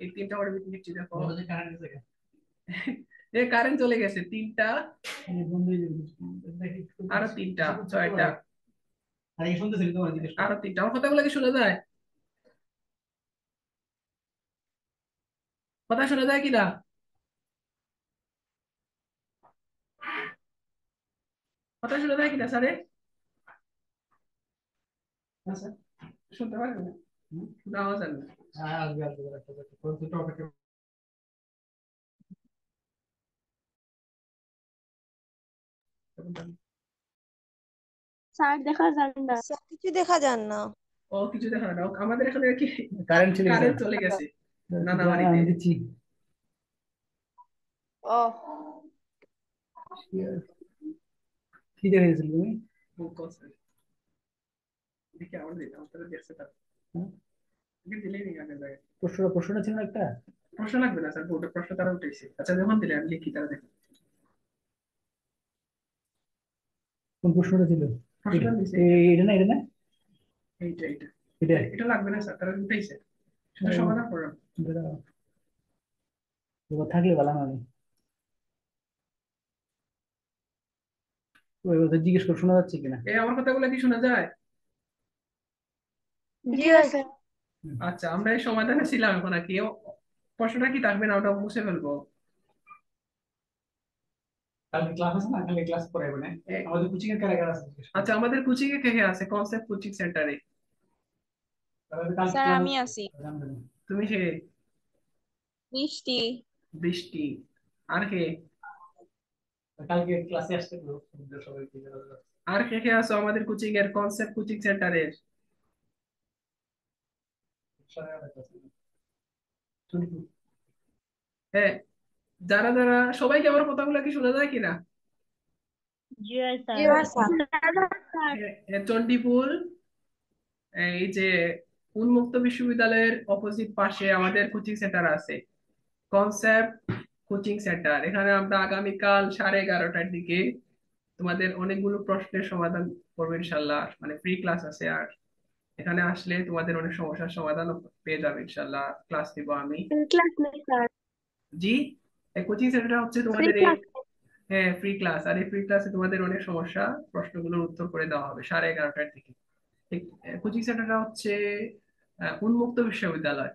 এই তিনটা করে বিট নিচ্ছি দেখো। এ কারেন্ট চলে গেছে তিনটা। আরও তিনটা ছয়টা। আরও তিনটা আমার কথাগুলো কি শোনা যায়? কথা শোনা যায় কিনা? কথা শোনা কিনা আচ্ছা শুনতে পারেন না স্যার দেখা যান না স্যার, কিছু দেখা যান না ও কিছু দেখা না আমাদের এখানে কি কারেন্ট চলে গেছে কারেন্ট চলে গেছে বাড়িতে দেখি দেখছে তার। দিলেই নি আগে প্রশ্নটা প্রশ্নটা ছিল একটা প্রশ্ন লাগবে না স্যার বোর্ডে প্রশ্ন তারা উঠেছে আচ্ছা যখন দিলে আমি লিখি তারা কোন প্রশ্নটা ছিল এটা না এটা না এইটা এইটা এটা এটা লাগবে না স্যার তারা উঠেছে সমাধান থাকলে ভালো হবে ওই কথা জিজ্ঞেস করে শোনা যাচ্ছে কিনা? এই আমার কথাগুলো কি শোনা যায়? জি স্যার আচ্ছা আমরা এই সমাধানে ছিলাম এখন আর কি। ও, প্রশ্নটা কি থাকবে না ওটা মুছে ফেলব? ক্লাস আছে না? কালকে ক্লাস করাইবে না? আমাদের কোচিং এর কারাগার আছে। আচ্ছা আমাদের কোচিং এ কে কে আছে? কনসেপ্ট কোচিং সেন্টারে স্যার আমি আছি। তুমি কে? বৃষ্টি বৃষ্টি আর কে? কালকে ক্লাসে আসতে পুরো সবাইকে আর কে কে আছো আমাদের কোচিং এর কনসেপ্ট কোচিং সেন্টারের হ্যাঁ যারা যারা সবাইকে আমার কথাগুলো কি শোনা যায় কিনা? জি চণ্ডীপুর এই যে উন্মুক্ত বিশ্ববিদ্যালয়ের অপোজিট পাশে আমাদের কোচিং সেন্টার আছে। Concept coaching centre. এখানে আমরা আগামীকাল সাড়ে এগারোটার দিকে তোমাদের অনেকগুলো প্রশ্নের সমাধান করব ইনশাল্লাহ। মানে ফ্রি ক্লাস আছে আর। এখানে আসলে তোমাদের অনেক সমস্যার সমাধান পেয়ে যাবে ইনশাল্লাহ। ক্লাস দিব আমি। জি? কোচিং সেন্টার হচ্ছে তোমাদের এই হ্যাঁ ফ্রি ক্লাস আর এই ফ্রি ক্লাসে তোমাদের অনেক সমস্যা। প্রশ্নগুলোর উত্তর করে দেওয়া হবে সাড়ে এগারোটার দিকে। কোচিং সেন্টারটা হচ্ছে উন্মুক্ত বিশ্ববিদ্যালয়।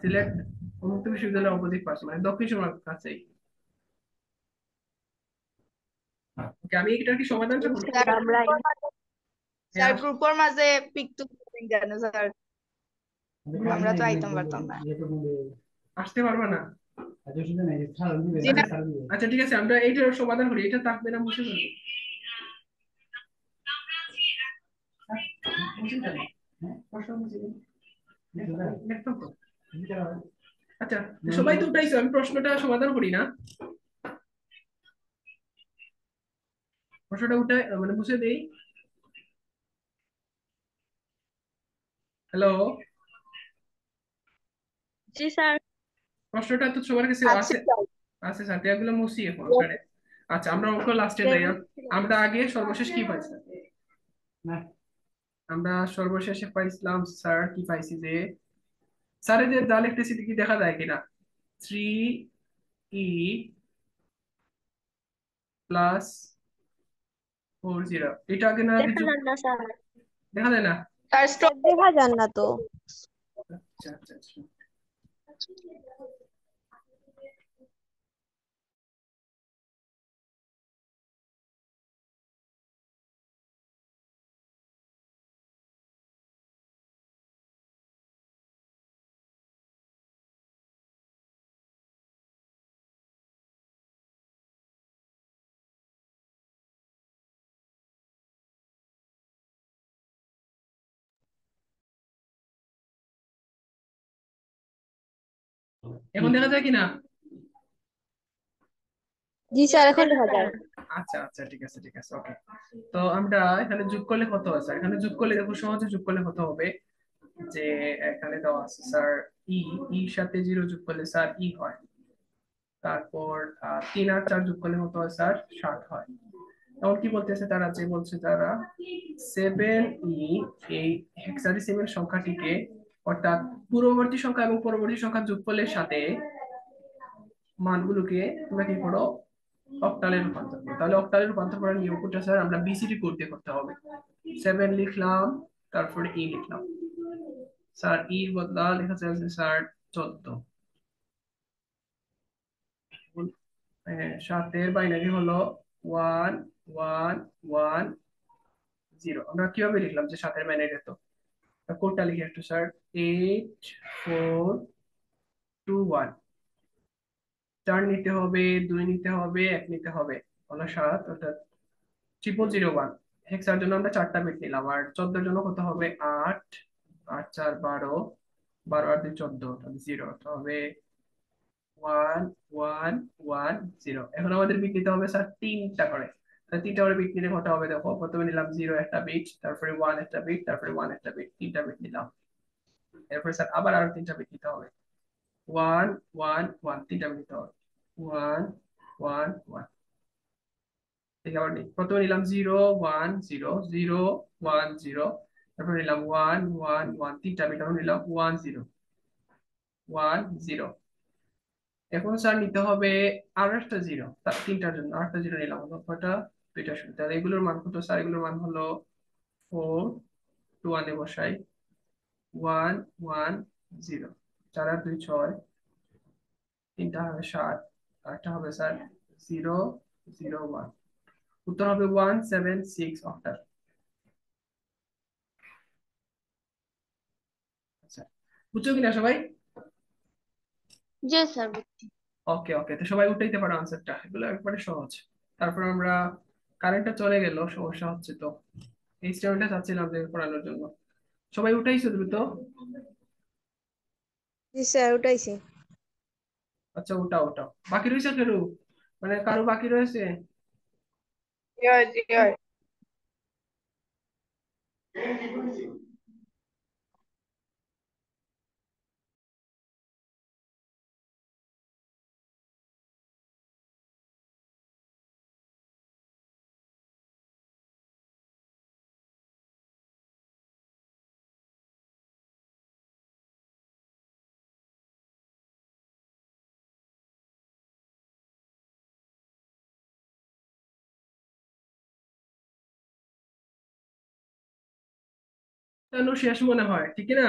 সিলেট উন্মুক্ত বিশ্ববিদ্যালয়ের অপোজিট পাশে মানে দক্ষিণ সুরমার কাছেই আমি এটা কি সমাধানটা স্যার আমরা স্যার গ্রুপের মাঝে পিক কেন স্যার? আমরা তো আইতাম পারতাম না। আসতে পারবা না? না। আচ্ছা ঠিক আছে আমরা এইটার সমাধান করি। এটা থাকবে না মুছে ফেলব মুছে ফেলব। হ্যাঁ, প্রশ্ন মুছে ফেলব। আচ্ছা সবাই তো উঠাইছো আমি প্রশ্নটা সমাধান করি না। প্রশ্নটা উঠাই মানে মুছে দেই। হ্যালো জি স্যার। প্রশ্নটা তো সবার কাছে আচ্ছা আছে। আছে সাথে এগুলো মুছি এখন আচ্ছা আমরা অঙ্ক লাস্টে যাই আমরা আগে সর্বশেষ কি পাইছি? আমরা সর্বশেষে পাইছিলাম স্যার কি পাইছি যে যে দা লিখতেছি কি দেখা যায় কিনা? Three E plus four zero এটা আগে না দেখা যান না দেখা যায় না? দেখা যান না তো। আচ্ছা আচ্ছা আচ্ছা। এখন দেখা যায় কিনা? জি স্যার এখন দেখা যায়। আচ্ছা আচ্ছা ঠিক আছে ঠিক আছে ওকে তো আমরা এখানে যোগ করলে কত আছে? এখানে যোগ করলে দেখো সহজে যোগ করলে কত হবে? যে এখানে দেওয়া আছে স্যার ই ই সাথে জিরো যোগ করলে স্যার ই হয়। তারপর আহ, তিন আর চার যোগ করলে কত হয় স্যার? ষাট হয়। তখন কি বলতেছে তারা? যে বলছে তারা সেভেন ই এই হেক্সাডেসিমেল সংখ্যাটিকে অর্থাৎ পূর্ববর্তী সংখ্যা এবং পরবর্তী সংখ্যা যোগফলের সাথে মানগুলোকে তোমরা কি করো? অক্টালে রূপান্তর করো। তাহলে অক্টালে রূপান্তর করার নিয়ম কোনটা স্যার আমরা বিসিডি করতে করতে হবে। সেভেন লিখলাম, তারপরে ই লিখলাম। স্যার ই বদলা লেখা যাচ্ছে স্যার চোদ্দ। সাতের বাইনারি হলো ওয়ান ওয়ান ওয়ান জিরো আমরা কীভাবে লিখলাম যে সাতের বাইনারি তো? কোডটা লিখে একটু sir eight four two one চার নিতে হবে, দুই নিতে হবে, এক নিতে হবে। হলো সাত, অর্থাৎ ট্রিপল জিরো ওয়ান হেক্সার জন্য আমরা চারটা বিট নিলাম, আর চোদ্দোর জন্য কত হবে? আট আট, চার, বারো। বারো আর দুই, চোদ্দ জিরো হবে ওয়ান ওয়ান ওয়ান জিরো এখন আমাদের বিট নিতে হবে স্যার তিনটা করে। তিনটা করে বিট নিলে কত হবে? দেখো, প্রথমে নিলাম জিরো একটা বিট তারপরে ওয়ান একটা বিট তারপরে ওয়ান একটা বিট তিনটা বিট নিলাম। এরপরে স্যার আবার আরও তিনটা বিট নিতে হবে। ওয়ান ওয়ান ওয়ান, তিনটা বিট নিতে হবে। One one one. ঠিক আবার নেই। প্রথমে নিলাম zero, one, zero zero, one, zero. তারপর নিলাম ওয়ান ওয়ান ওয়ান, তিনটা বিট। তারপর নিলাম ওয়ান, জিরো। One, zero. এখন স্যার নিতে হবে আর একটা জিরো। তার তিনটার জন্য আরেকটা জিরো নিলাম। কয়টা? দুইটা শুরু তাহলে এগুলোর মান কত? স্যার এগুলোর মান হলো ফোর টু ওয়ানে বসাই। One one zero. চার আর দুই ছয়। তিনটা হবে সাত। হবে স্যার জিরো জিরো ওয়ান। উত্তর হবে ওয়ান সেভেন সিক্স অক্টাল আচ্ছা। বুঝছ কিনা সবাই? জি স্যার ওকে ওকে। তো সবাই উঠাইতে পারো আনসারটা এগুলো একবারে সহজ। তারপর আমরা কারেন্টটা চলে গেল সমস্যা হচ্ছে তো। এই স্টেটমেন্টটা চাচ্ছিলাম পড়ানোর জন্য। সবাই উঠাইছো দ্রুত জি স্যার উঠাইছি। আচ্ছা উঠাও উঠাও। বাকি রয়েছে কেউ মানে কারও বাকি রয়েছে? জি জিও কেন শেষ মনে হয় ঠিক না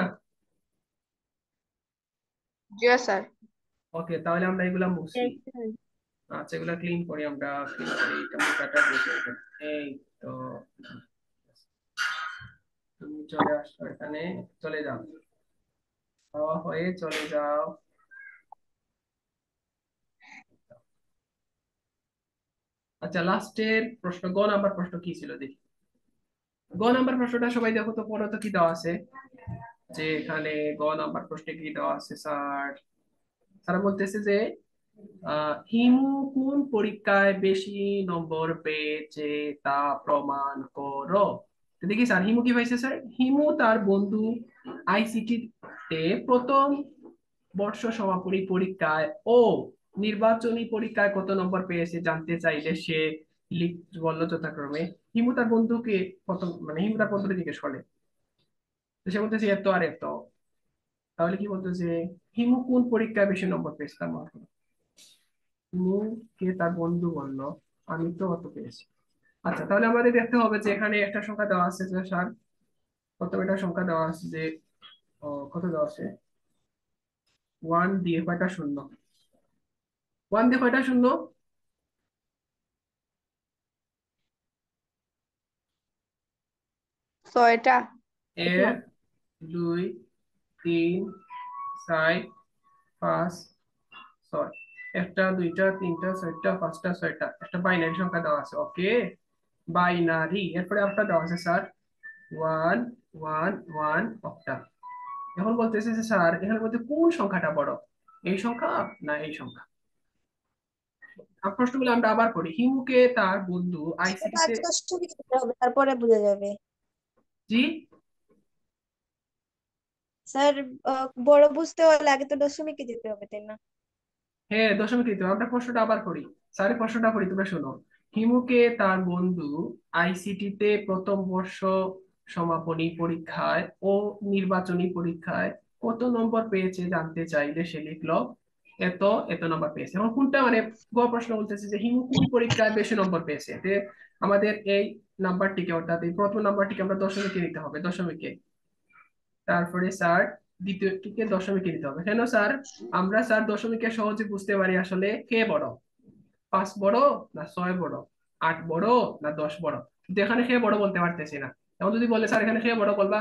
স্যার ওকে তাহলে আমরা এগুলা মুছি। আচ্ছা এগুলা ক্লিন করি আমরা ক্লিন করি। এটা মোটাটা এই তো। তুমি চলে আসো এখানে চলে যাও। খাওয়া হয়ে চলে যাও। আচ্ছা লাস্টের প্রশ্ন গ নাম্বার প্রশ্ন কি ছিল? দেখি। গ নাম্বার প্রশ্নটা সবাই দেখো তো, পড়ো তো কি দেওয়া আছে? যে এখানে গ নাম্বার প্রশ্নে কি দেওয়া আছে, স্যার? স্যার বলতেছে যে হিমু কোন পরীক্ষায় বেশি নম্বর পেয়েছে তা প্রমাণ করো। দেখি স্যার, হিমু কি পাইছে, স্যার? হিমু তার বন্ধু আইসিটি তে প্রথম বর্ষ সমাপনী পরীক্ষায় ও নির্বাচনী পরীক্ষায় কত নম্বর পেয়েছে জানতে চাইলে সে লিখ বলল যথাক্রমে, হিমু তার বন্ধুকে প্রথম মানে হিমু তার বন্ধুকে জিজ্ঞেস করে। তো সে বলতেছে, এত আর এত। তাহলে কি বলতেছে? হিমু কোন পরীক্ষায় বেশি নম্বর পেয়েছে তার মনে করো? হিমু কে তার বন্ধু বলল, আমি তো অত পেয়েছি। আচ্ছা তাহলে আমাদের দেখতে হবে যে এখানে একটা সংখ্যা দেওয়া আছে, যে স্যার প্রথমে একটা সংখ্যা দেওয়া আছে যে কত দেওয়া আছে? ওয়ান দিয়ে কয়টা শূন্য? ওয়ান দিয়ে কয়টা শূন্য? ছয়টা এক দুই তিন চার পাঁচ ছয়। একটা দুইটা তিনটা চারটা পাঁচটা ছয়টা। একটা বাইনারি সংখ্যা দেওয়া আছে ওকে বাইনারি এরপরে একটা দেওয়া আছে স্যার ওয়ান ওয়ান ওয়ান অক্টা এখন বলতেছে যে স্যার এখানের মধ্যে কোন সংখ্যাটা বড়? এই সংখ্যা না এই সংখ্যা? প্রশ্নগুলো আমরা আবার করি। হিমুকে তার বন্ধু আইসিটিতে তারপরে বোঝা যাবে। জি? স্যার বড় বুঝতে হলে আগে তো দশমিকে যেতে হবে তাই না? হ্যাঁ দশমিক ঋতু আমরা প্রশ্নটা আবার করি। স্যার প্রশ্নটা করি তোমরা শোনো। হিমুকে তার বন্ধু আইসিটিতে প্রথম বর্ষ সমাপনী পরীক্ষায় ও নির্বাচনী পরীক্ষায় কত নম্বর পেয়েছে জানতে চাইলে সে লিখলো এত এত নম্বর পেয়েছে। এখন কোনটা মানে গ প্রশ্ন বলতেছে যে হিমু কোন পরীক্ষায় বেশি নম্বর পেয়েছে? এতে আমাদের এই নাম্বারটিকে অর্থাৎ এই প্রথম নাম্বারটিকে আমরা দশমিকে নিতে হবে, দশমিকে। তারপরে স্যার দ্বিতীয়টিকে দশমিকে নিতে হবে। কেন স্যার? আমরা স্যার দশমিকে সহজে বুঝতে পারি আসলে কে বড়? পাঁচ বড় না ছয় বড়? আট বড় না দশ বড়? কিন্তু এখানে কে বড় বলতে পারতেছি না। এখন যদি বলে, স্যার, এখানে কে বড় বলবা?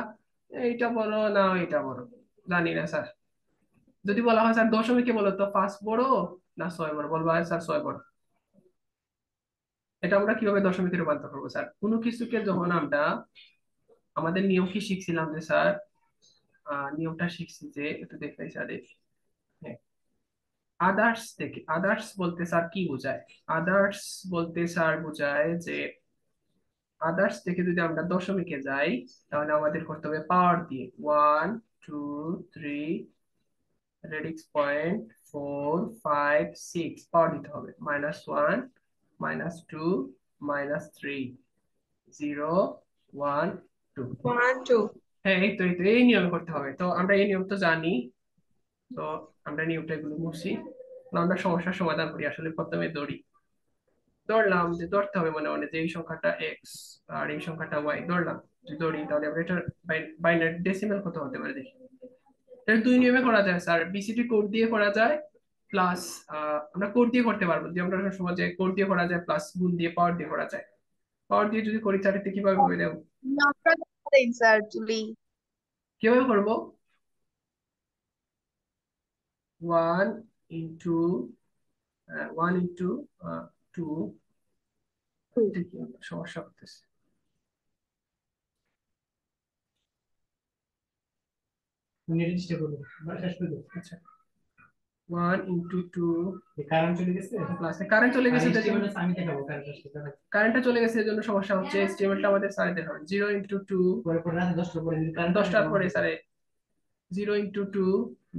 এইটা বড় না এইটা বড়। জানি না, স্যার। যদি বলা হয় স্যার দশমিকে বলো, তো পাঁচ বড় না ছয় বড় বলবা স্যার ছয় বড় এটা আমরা কীভাবে দশমিকে রূপান্তর করব স্যার? কোনো কিছুকে যখন আমরা আমাদের নিয়ম কি শিখছিলাম যে স্যার নিয়মটা শিখছি যে, একটু দেখতে স্যার হ্যাঁ। আদার্স থেকে আদার্স বলতে স্যার কি বোঝায়? আদার্স বলতে স্যার বোঝায় যে আদার্স থেকে যদি আমরা দশমিকে যাই, তাহলে আমাদের করতে হবে পাওয়ার দিয়ে। One two three radix point four five six power দিতে হবে। Minus one minus two minus three zero one two one two হ্যাঁ এই তো এই তো এই নিয়ম করতে হবে। তো আমরা এই নিয়ম তো জানি। তো আমরা নিয়মটা এগুলো তো আমরা সমস্যার সমাধান করি। আসলে প্রথমে দৌড়ি। ধরলাম যে ধরতে হবে মনে মনে যে এই সংখ্যাটা এক্স আর এই সংখ্যাটা ওয়াই ধরলাম। যদি ধরি তাহলে আমরা এটা বাইনারি ডেসিমাল কত হতে পারে দেখি। এটা দুই নিয়মে করা যায় স্যার বিসিটি কোড দিয়ে করা যায় প্লাস আমরা কোড দিয়ে করতে পারব। যে আমরা সমাজে কোড দিয়ে করা যায় প্লাস গুণ দিয়ে পাওয়ার দিয়ে করা যায়। পাওয়ার দিয়ে যদি করি চারটিতে কীভাবে করে দেবো কীভাবে করব? One into one into two সমস্যা হতেছে নেট চেষ্টা করব। আমরা শেষ করে দেবো। আচ্ছা। ওয়ান ইন্টু টু কারেন্ট চলে গেছে? প্লাস কারেন্ট চলে গেছে তার জন্য। আমি দেখাবো কারেন্ট কারেন্টটা চলে গেছে এর জন্য সমস্যা হচ্ছে এসটিএমএলটা আমাদের স্যারে দেখাবে জিরো ইন্টু টু পরে পরে রাত দশটার পরে যদি কারেন্ট দশটার পরে স্যারে জিরো ইন্টু টু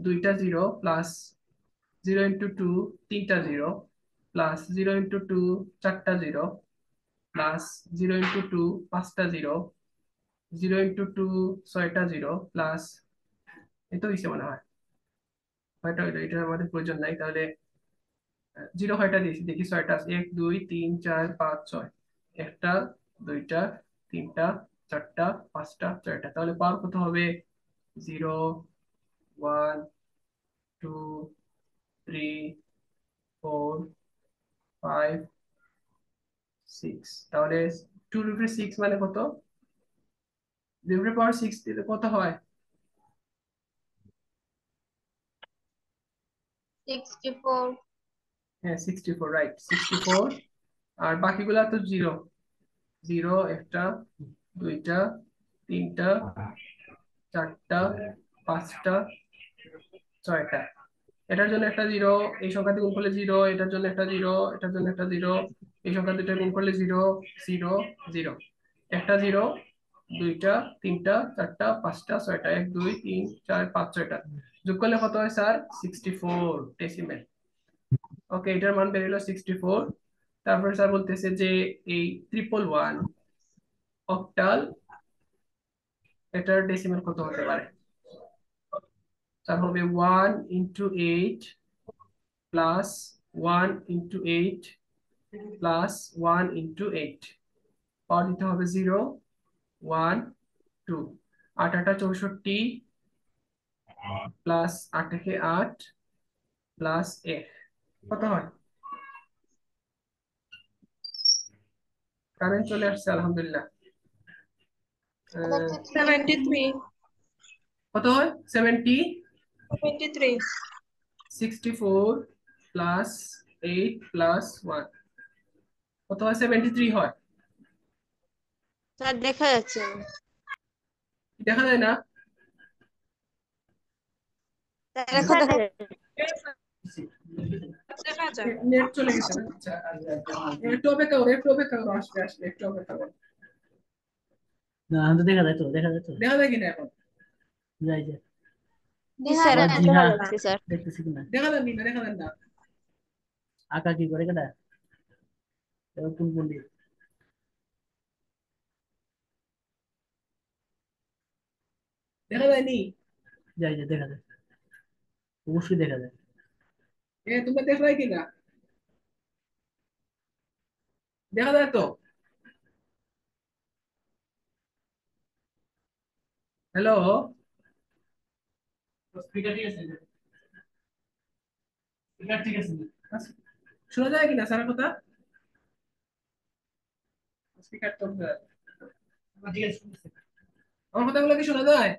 দুইটা zero plus zero into two তিনটা zero plus zero into two চারটা zero plus zero into two পাঁচটা জিরো জিরো ইন্টু টু ছয়টা জিরো প্লাস এত হয়েছে মনে হয়। ছয়টা হইল এটা আমাদের প্রয়োজন নাই, তাহলে জিরো হয়টা দিয়েছি দেখি ছয়টা এক, দুই, তিন, চার, পাঁচ, ছয়। একটা, দুইটা, তিনটা, চারটা, পাঁচটা, ছয়টা। তাহলে পাওয়ার কত হবে? Zero one two three four five six তাহলে টু রুপে সিক্স মানে কত? রুপে পাওয়ার সিক্স দিলে কত হয়? সিক্সটি ফোর হ্যাঁ sixty four right sixty four আর বাকিগুলা তো জিরো জিরো একটা, দুইটা, তিনটা, চারটা, পাঁচটা, ছয়টা। এটার জন্য একটা জিরো এই সংখ্যাতে গুণ করলে জিরো এটার জন্য একটা জিরো এটার জন্য একটা জিরো এই সংখ্যা দুইটা গুণ করলে জিরো জিরো জিরো একটা জিরো দুইটা, তিনটা, চারটা, পাঁচটা, ছয়টা, এক, দুই, তিন, চার, পাঁচ, ছয়টা। যোগ করলে কত হয়, sir? Sixty four decimal okay এটার মান বেরিয়ে সিক্সটি ফোর তারপরে স্যার বলতেছে যে এই ট্রিপল ওয়ান অক্টাল এটার ডেসিমেল কত হতে পারে? তার হবে one into eight plus one into eight plus one into eight power দিতে হবে জিরো ওয়ান টু আট আটা চৌষট্টি প্লাস আট থেকে আট প্লাস এক কত হয় কারেন্ট চলে আসছে আলহামদুলিল্লাহ আহ, সেভেন্টি থ্রি কত হয় seventy seventy three sixty four plus eight plus one কত হয় সেভেন্টি থ্রি হয় স্যার দেখা যাচ্ছে। না? দেখা যায়। না নেট চলে গেছে আচ্ছা একটু অপেক্ষা করো একটু অপেক্ষা করো আসবে আসবে একটু অপেক্ষা করো। না তো দেখা যায় তো দেখা যায় তো। দেখা যায় কিনা এখন? যাই যাই। দেখা হ্যাঁ। না দেখা না। আঁকা কি করে এবার কোন পন্ডিত দেখা যায়নি যাই যাই দেখা যায়। অবশ্যই দেখা যায়। এ তোমরা দেখা যায় কিনা? দেখা যায় তো? হ্যালো স্পিকার ঠিক আছে? স্পিকার ঠিক আছে? শোনা যায় কিনা সারা কথা? স্পিকার তো আমার ঠিক আছে। আমার কথাগুলো কি শোনা যায়?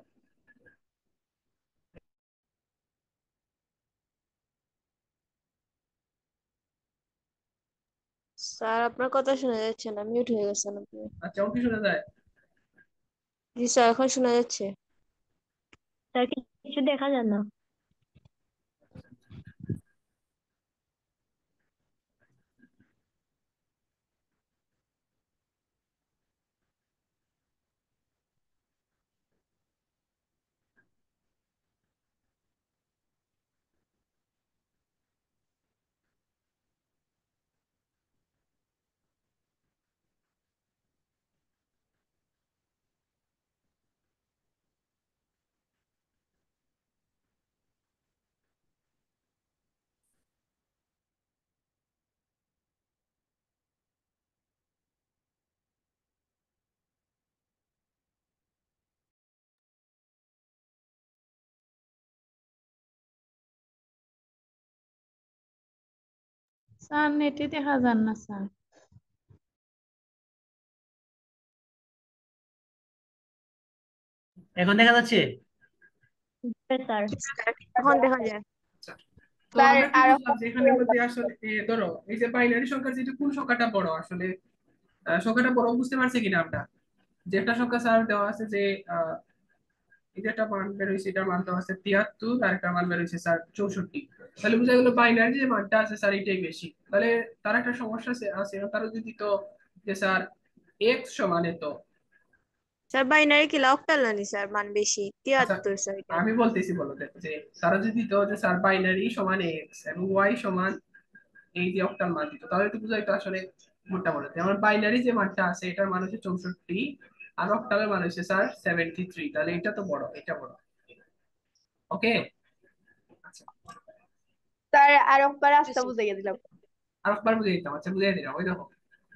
স্যার আপনার কথা শোনা যাচ্ছে না মিউট হয়ে গেছেন আপনি। আচ্ছা ওর কি শোনা যায়? জি স্যার এখন শোনা যাচ্ছে। স্যার কিছু দেখা যায় না। স্যার নেটে দেখা যান না স্যার। এখন দেখা যাচ্ছে? স্যার এখন দেখা যায়। স্যার, আর যে এখানের মধ্যে আসলে এ, ধরো এই যে বাইনারি সংখ্যার যেটা কোন সংখ্যাটা বড় আসলে সংখ্যাটা বড় বুঝতে পারছি কিনা আমরা? যে একটা সংখ্যা স্যার দেওয়া আছে যে একটা মান এটার মান দেওয়া আছে তিয়াত্তর আর একটা মান স্যার চৌষট্টি। তাহলে বোঝা গেল বাইনারি যে মানটা আছে স্যার এটাই বেশি। তাহলে তার একটা সমস্যা আছে তারা যদি তো যে স্যার এক্স সমান এত স্যার বাইনারি কি অক্টাল নানি স্যার মান বেশি? তিয়াত্তর স্যার আমি বলতেছি বলো দেখো যে তারা যদি দিত যে স্যার বাইনারি সমান এক্স এবং ওয়াই সমান এই যে অক্টাল মান দিত তাহলে তো বুঝাইতো আসলে মোটা বলে যেমন বাইনারি যে মানটা আছে এটার মান হচ্ছে চৌষট্টি আর অক্টালের মান হচ্ছে স্যার সেভেন্টি থ্রি তাহলে এটা তো বড় এটা বড়। ওকে আচ্ছা। স্যার আর একবার রাস্তা বুঝাইয়া দিলাম। আর একবার বুঝিয়ে আচ্ছা বুঝিয়ে দিলাম ওই দেখো।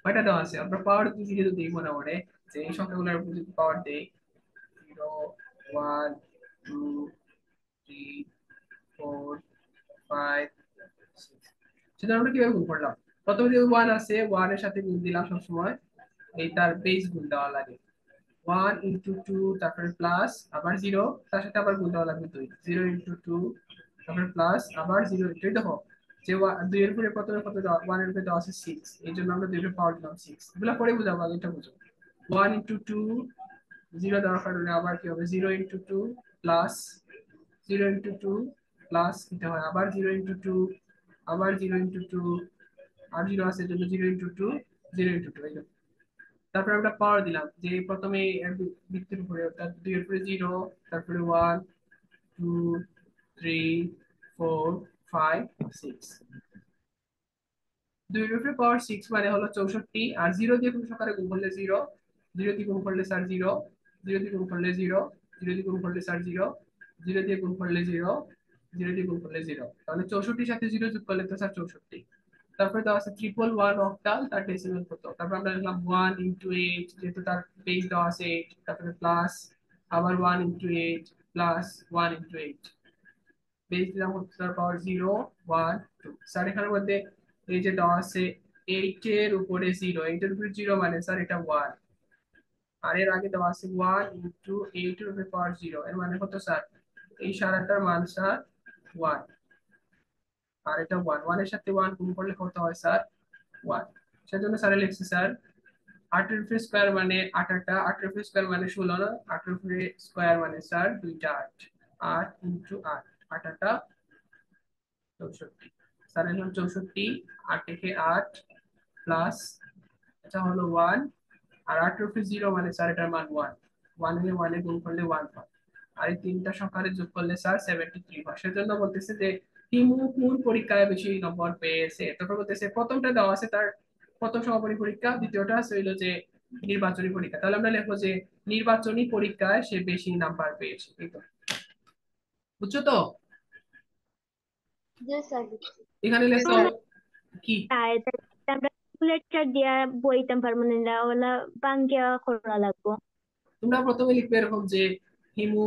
কয়টা দেওয়া আছে? আমরা পাওয়ার দিকে যদি দিই মনে করে যে এই সংখ্যাগুলোর উপর যদি পাওয়ার দেই zero one two three four five সেটা আমরা কীভাবে গুণ করলাম? প্রথমে যে ওয়ান আছে ওয়ানের সাথে গুণ দিলাম সবসময় এই তার বেস গুণ দেওয়া লাগে। ওয়ান ইন্টু টু তারপরে প্লাস আবার জিরো তার সাথে আবার গুণ দেওয়া লাগবে দুই। জিরো ইন্টু টু তারপরে প্লাস আবার জিরো ইন্টু দেখো, যে দুই এর উপরে কত দেওয়া ওয়ানের উপরে দেওয়া আছে সিক্স এই জন্য আমরা দুইটা পাওয়ার দিলাম সিক্স এগুলো পরে বুঝাবো আগে এটা বুঝো। ওয়ান ইন্টু টু জিরো দেওয়ার কারণে আবার কি হবে? Zero into two plus zero into two plus দিতে হয়। আবার জিরো ইন্টু টু আবার জিরো ইন্টু টু আর জিরো আছে জন্য zero into two zero into two তারপরে আমরা পাওয়ার দিলাম, যে প্রথমে এর উপরে, অর্থাৎ দুই উপরে জিরো তারপরে one two three four five six দুই উপরে পাওয়ার সিক্স মানে হলো চৌষট্টি, আর জিরো দিয়ে কোন সংখ্যারে গুণ করলে জিরো জিরো দিয়ে গুণ করলে স্যার জিরো জিরো দিয়ে গুণ করলে জিরো জিরো দিয়ে গুণ করলে স্যার জিরো জিরো দিয়ে গুণ করলে জিরো জিরো দিয়ে গুণ করলে জিরো তাহলে চৌষট্টির সাথে জিরো যোগ করলে তো স্যার চৌষট্টি। তারপরে দেওয়া আছে ট্রিপল ওয়ান অক্টাল তার ডেসিমেল কত? তারপর আমরা লিখলাম ওয়ান ইন্টু এইট যেহেতু তার বেস দেওয়া আছে এইট তারপরে প্লাস আবার one into eight plus one into eight base দিলাম হচ্ছে তার power zero one two sir এখানের মধ্যে এই যে দেওয়া আছে এইট এর উপরে জিরো এইট এর উপরে জিরো মানে স্যার এটা ওয়ান আর এর আগে দেওয়া আছে ওয়ান ইন্টু এইট এর উপরে পাওয়ার জিরো এর মানে কত স্যার এই সারাটার মান স্যার ওয়ান আর এটা ওয়ান ওয়ানের সাথে ওয়ান গুণ করলে কত হয় স্যার ওয়ান সেজন্য স্যার লিখছি স্যার আটের উপরে স্কোয়ার মানে আটাটা। আটের উপরে স্কোয়ার মানে ষোলো না? আটের উপরে স্কোয়ার মানে স্যার দুইটা আট। আট ইন্টু আট। আটাটা চৌষট্টি। স্যার এখন চৌষট্টি, আট থেকে আট প্লাস এটা হলো ওয়ান আর আটের উপরে জিরো মানে স্যার এটার মান ওয়ান ওয়ান এ ওয়ানে গুণ করলে ওয়ান হয়। আর এই তিনটা সংখ্যারে যোগ করলে স্যার সেভেন্টি থ্রি হয়। সেজন্য বলতেছে যে হিমু কোন পরীক্ষায় বেশি নম্বর পেয়েছে। তারপর বলতেছে প্রথমটা দেওয়া আছে তার প্রথম সমাপনী পরীক্ষা দ্বিতীয়টা ছিল যে নির্বাচনী পরীক্ষা। তাহলে আমরা লিখব যে নির্বাচনী পরীক্ষায় সে বেশি নাম্বার পেয়েছে। বুঝছ তো? এখানে লেখো কি? লেকচার দিয়া বইতাম পারব না ওলা বাঙ্গিয়া করা লাগবো। তোমরা প্রথমে লিখবে এরকম যে হিমু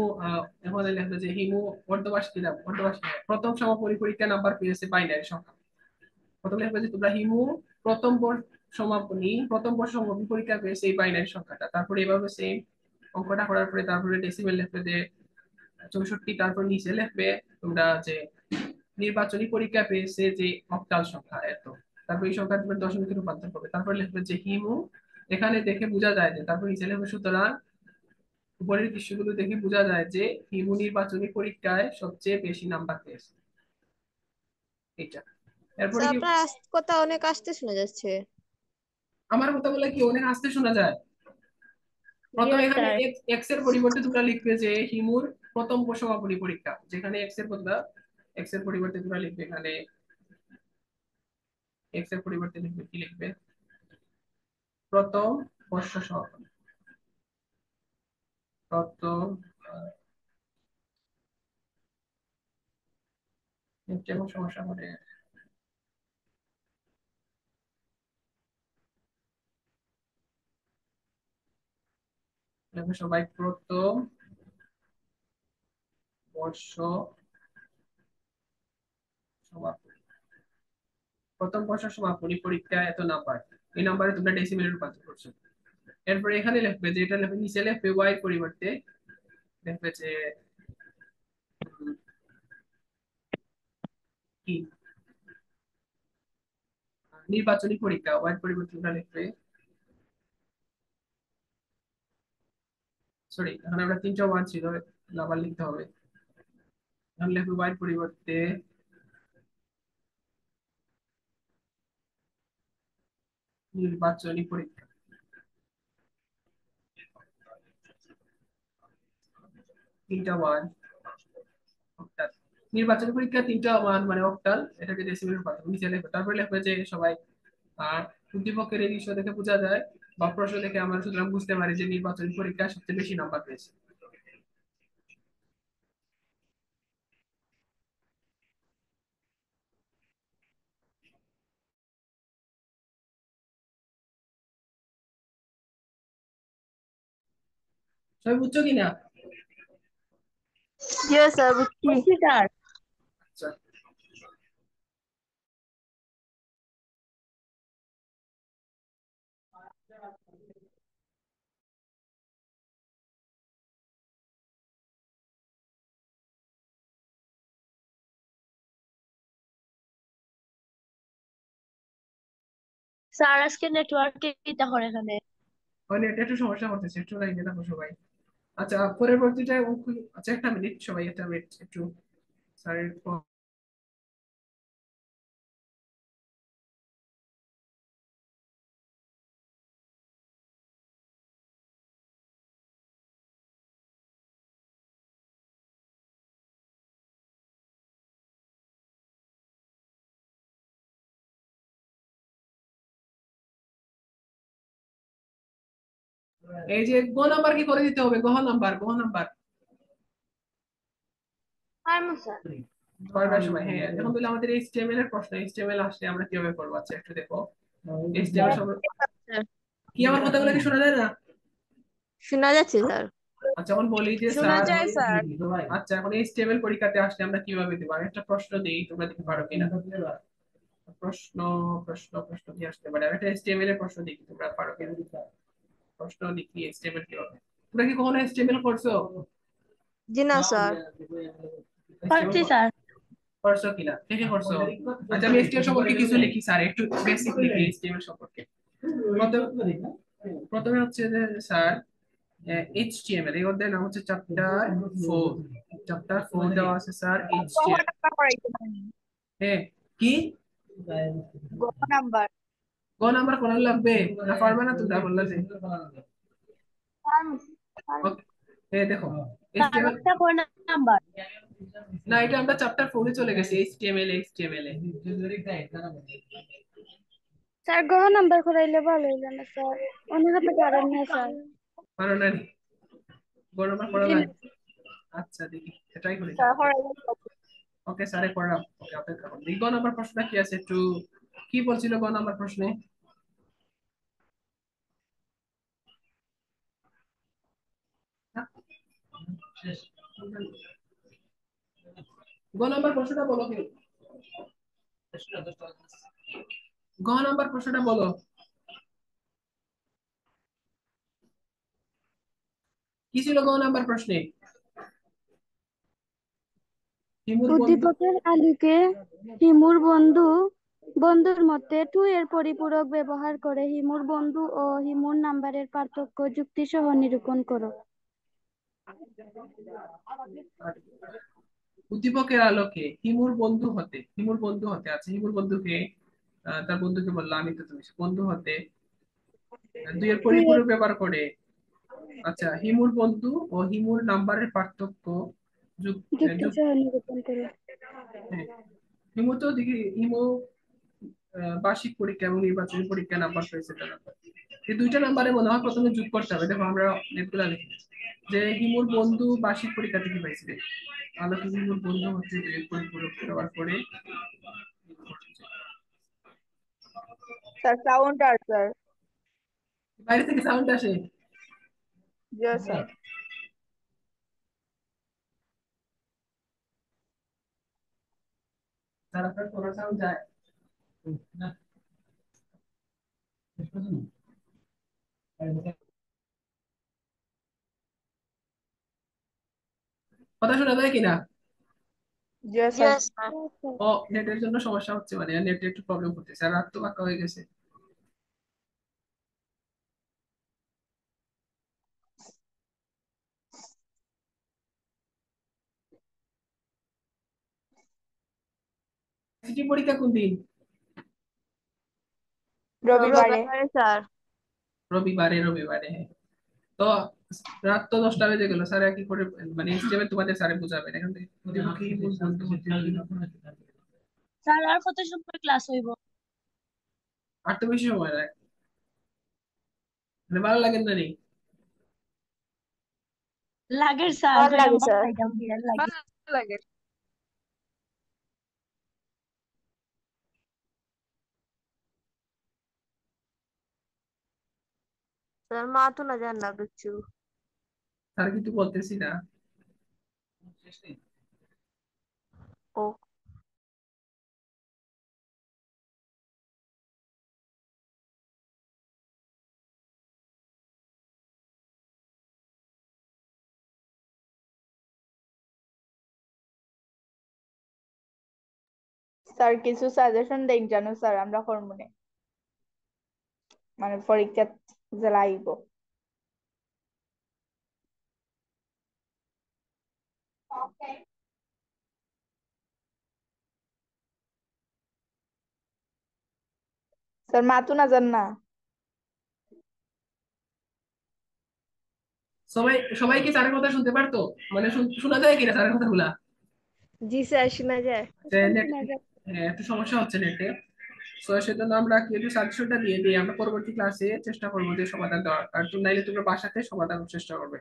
এখানে লিখবে যে হিমু অর্ধবার্ষিকী দাম অর্ধবার্ষিকী প্রথম সমাপনী পরীক্ষা নাম্বার পেয়েছে বাইনারি সংখ্যা। প্রথমে লিখবে যে তোমরা হিমু, প্রথম সমাপনী, প্রথম বর্ষ সমাপনী পরীক্ষা পেয়েছে এই বাইনারি সংখ্যাটা। তারপরে এভাবে সেম অঙ্কটা করার পরে তারপরে ডেসিমেল লিখবে যে চৌষট্টি, তারপর নিচে লিখবে তোমরা যে নির্বাচনী পরীক্ষা পেয়েছে যে অক্টাল সংখ্যা, এত। তারপর এই সংখ্যা তোমরা দশমিকে রূপান্তর করবে। তারপর লিখবে যে হিমু, এখানে দেখে বোঝা যায় যে তারপর নিচে লিখবে সুতরাং উপরের দৃশ্যগুলো দেখে বোঝা যায় যে হিমু নির্বাচনী পরীক্ষায় সবচেয়ে বেশি নাম্বার পেয়েছে। এটা এরপরে কি আপনার কথা অনেক আসতে শোনা যাচ্ছে। আমার কথা বলে কি অনেক আস্তে শোনা যায়? প্রথমে এখানে এক্সের পরিবর্তে তোমরা লিখবে যে হিমুর প্রথম সমাপনী পরীক্ষা। যেখানে এক্সের বদলা এক্সের পরিবর্তে তোমরা লিখবে। এখানে এক্সের পরিবর্তে লিখবে কি লিখবে? প্রথম বর্ষ সমাপনী যেমন সমস্যা লিখবে সবাই প্রথম বর্ষ সমাপনী প্রথম বর্ষের সমাপনী পরীক্ষা এত নাম্বার এই নাম্বারে তোমরা ডেসিমেলে রূপান্তর করছ এরপরে এখানে লিখবে যে এটা লিখবে, নিচে লিখবে ওয়াই পরিবর্তে। লিখবে যে, কি? নির্বাচনী পরীক্ষা ওয়াই পরিবর্তে তোমরা লিখবে। সরি এখানে আমরা তিনটা ওয়ান ছিল আবার লিখতে হবে। এখন লিখবে ওয়াই পরিবর্তে। নির্বাচনী পরীক্ষা। তিনটা ওয়ান অক্টাল নির্বাচনী পরীক্ষা তিনটা ওয়ান মানে অক্টাল এটাকে ডেসিমেল রূপান্তর নিচে লিখবে তারপরে লিখবে যে সবাই আর উদ্দীপকের এই বিষয় দেখে বোঝা যায়, বা প্রশ্ন দেখে আমরা সুতরাং বুঝতে পারি যে নির্বাচনী পরীক্ষা সবচেয়ে বেশি নাম্বার পেয়েছে। সবাই বুঝছ কিনা? জি স্যার বুঝছি স্যার আজকে নেটওয়ার্ক করে এখানে। মানে এটা একটু সমস্যা করতেছে একটু লাইনে থাকো সবাই। আচ্ছা পরবর্তীটা আচ্ছা একটা মিনিট সবাই একটা মিনিট একটু স্যারের এই যে গ নাম্বার কি করে দিতে হবে? গহ নাম্বার গহ নাম্বার। সময় হ্যাঁ এখন বলে আমাদের এইচটিএমএল এর প্রশ্ন এইচটিএমএল আসলে আমরা কীভাবে করব? আচ্ছা একটু দেখো। এইচটিএমএল কি আমার কথাগুলো কি শোনা যায় না? শোনা যাচ্ছে স্যার। আচ্ছা এখন বলি যে শোনা যায় স্যার। আচ্ছা এখন এইচটিএমএল পরীক্ষাতে আসলে আমরা কীভাবে দেবো? আমি একটা প্রশ্ন দিই তোমরা দিতে পারো কিনা। প্রশ্ন প্রশ্ন প্রশ্ন কি আসতে পারে। আমি একটা এইচটিএমএল এর প্রশ্ন দিই তোমরা পারো কিনা। প্রশ্ন লিখি এইচটিএমএল কি হবে তোমরা কি কখনো এইচটিএমএল করছ? জি না স্যার। করছি স্যার। করছ কিনা? কে কে করছ? আচ্ছা আমি এইচটিএমএল সম্পর্কে কিছু লিখি স্যার একটু বেসিক লিখি এইচটিএমএল সম্পর্কে। প্রথমে প্রথমে হচ্ছে যে স্যার এইচটিএমএল এই অধ্যায়ের নাম হচ্ছে চ্যাপ্টার ফোর চ্যাপ্টার ফোর দেওয়া আছে স্যার এইচটিএমএল হ্যাঁ কি? নাম্বার ক নাম্বার কোন লাগবে না পারবে না তোমরা বললা যে এই দেখো কোন না এটা আমরা চ্যাপ্টার 4 এ চলে গেছি HTML HTML এ স্যার গহ নাম্বার করাইলে ভালো হইল না স্যার অন্য হাতে পারেন না স্যার পারো না নাম্বার লাগবে আচ্ছা দেখি ট্রাই করি ওকে স্যারে পড়াম ওকে অপেক্ষা করুন গ নাম্বার প্রশ্নটা কি আছে একটু কি বলছিল গ নাম্বার প্রশ্নে গ প্রশ্নটা বলো কি ছিল গ প্রশ্নে? উদ্দীপকের আলোকে হিমুর বন্ধু, বন্ধুর মতে টু এর পরিপূরক ব্যবহার করে হিমুর বন্ধু ও হিমুর নাম্বারের পার্থক্য যুক্তি সহ নিরূপণ করো। উদ্দীপকের আলোকে হিমুর বন্ধু হতে হিমুর বন্ধু হতে আছে হিমুর বন্ধুকে তার বন্ধুকে বললাম আমি তো তুমি বন্ধু হতে। দুইয়ের পরিপূরক ব্যবহার করে। আচ্ছা হিমুর বন্ধু ও হিমুর নাম্বারের পার্থক্য হ্যাঁ। হিমু তো দেখি হিমু বার্ষিক পরীক্ষা এবং নির্বাচনী পরীক্ষা নাম্বার পেয়েছে এই দুইটা নাম্বারে মনে হয় প্রথমে যোগ করতে হবে। দেখো আমরা লেটগুলা লিখি যে হিমুর বন্ধু বার্ষিক পরীক্ষা কি পাইছে আলোকে হিমুর বন্ধু হচ্ছে দুইয়ের পরিপূরক ব্যবহার করে স্যার সাউন্ড আর স্যার বাইরে থেকে সাউন্ড আসে? জি স্যার তার আপনার কোনো সাউন্ড যায়? কথা শোনা যায় কিনা. ও নেটের জন্য সমস্যা হচ্ছে মানে নেটে একটু প্রবলেম হতেছে আর রাত তো বাঁকা হয়ে গেছে। সিটি পরীক্ষা কোন দিন? রবিবারে। রবিবারে স্যার। রবিবারে রবিবারে। তো রাত তো দশটা বেজে গেল স্যার কি করে মানে হিসেবে তোমাদের স্যারে বুঝাবেন এখান স্যার আর কত সময় ক্লাস হইব? আর তো বেশি সময় লাগে মানে ভালো লাগে না স্যার। লাগে, স্যার। লাগে। ভালো লাগে। স্যার মা তো না জান না কিছু। স্যার কিছু বলতেছি না। ও। স্যার কিছু সাজেশন দেন জানো স্যার আমরা হরমোনে মানে পরীক্ষা যে না জান না সবাই সবাই কি স্যারের কথা শুনতে পারতো? মানে শোনা যায় কিনা স্যারের কথাগুলা জি স্যার শোনা যায়। হ্যাঁ, একটু সমস্যা হচ্ছে নেটে তো সেজন্য আমরা কি একটু সাজেশনটা দিয়ে দিই আমরা পরবর্তী ক্লাসে চেষ্টা করব যে সমাধান দেওয়ার। আর তুমি নাইলে তোমরা বাসাতে সমাধান চেষ্টা করবে।